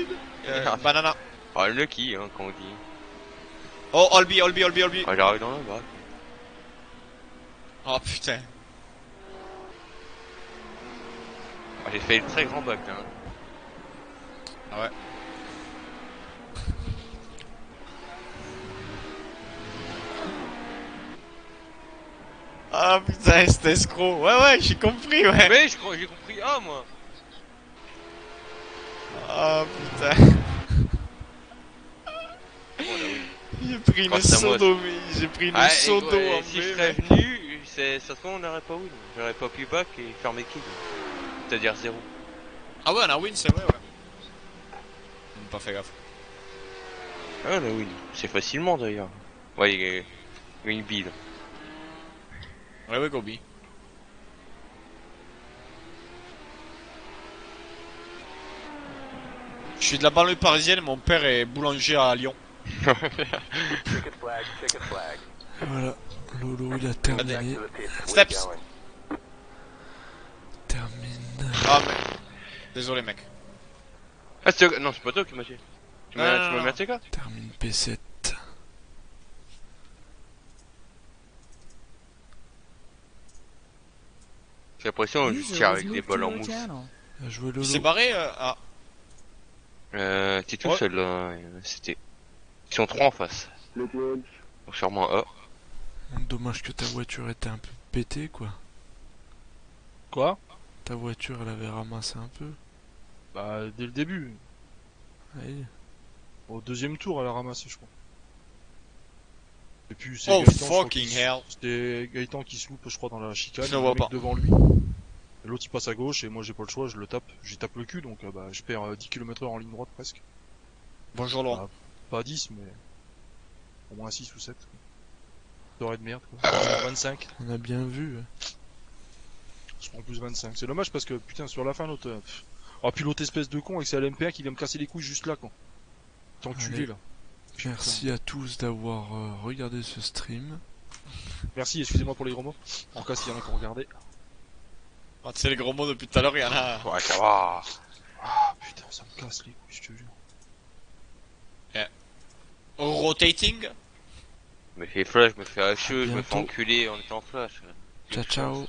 Euh, Merde. banana. Ah lucky hein quand on dit. Oh, all B, all B, all B, all B. Ah j'arrive dans la bas. Oh putain. Ah, j'ai fait le très grand bac hein. Ah ouais. Ah putain, c'était escroc. Ouais, ouais, j'ai compris, ouais. Mais je crois j'ai compris A moi Ah putain. Oh. J'ai pris une sodomie. J'ai pris une Ah, et, sodo en si je serais venu, c'est- ça se trouve on n'aurait pas win. J'aurais pas pu back et faire mes kills. C'est-à-dire 0. Ah ouais, on a win, c'est vrai, ouais. On n'a pas fait gaffe. Ah on a win. C'est facilement d'ailleurs. Ouais, il y a il y a une bille. Ouais, ouais, Gobi. Je suis de la banlieue parisienne, mon père est boulanger à Lyon. Voilà, Lolo il a terminé. Steps. Termine. Ah, mais... Désolé, mec. Ah, c'est... Non, c'est pas toi qui m'as dit. Tu m'as non, tu non. m'as mis à TK Termine P7. J'ai l'impression que je tire avec des balles en your mousse. Il s'est barré euh... Ah, Euh, t'es tout Ouais. seul là, euh, c'était... Ils sont trois en face. Donc sûrement A. Dommage que ta voiture était un peu pétée quoi. Quoi? Ta voiture elle avait ramassé un peu. Bah, dès le début. Oui. Au deuxième tour, elle a ramassé, je crois. Et puis, c'est Oh, Gaëtan, fucking qui- hell. C'était Gaëtan qui se loupe, je crois, dans la chicane. Je le vois pas. devant lui. Et L'autre il passe à gauche et moi j'ai pas le choix, je le tape. J'y tape le cul donc euh, bah, je perds euh, 10 km heure en ligne droite presque. bonjour Laurent. Pas 10 mais au moins 6 ou 7. Doré de merde quoi. 25. On a bien vu. Je prends plus 25. C'est dommage parce que putain sur la fin l'autre. euh. Ah puis l'autre espèce de con avec sa LMP1 qui vient me casser les couilles juste là quoi. T'es enculé Allez. là. Merci à tous d'avoir euh, regardé ce stream. Merci, excusez-moi pour les gros mots. En cas s'il y en a qui ont regardé. Ah, tu sais, les gros mots depuis tout à l'heure, il y en a... Ouais, ça va. Ah putain ça me casse les couilles je te jure. Rotating Je me fais flash, je me fais HE, je me fais enculer en étant flash. Ciao ciao.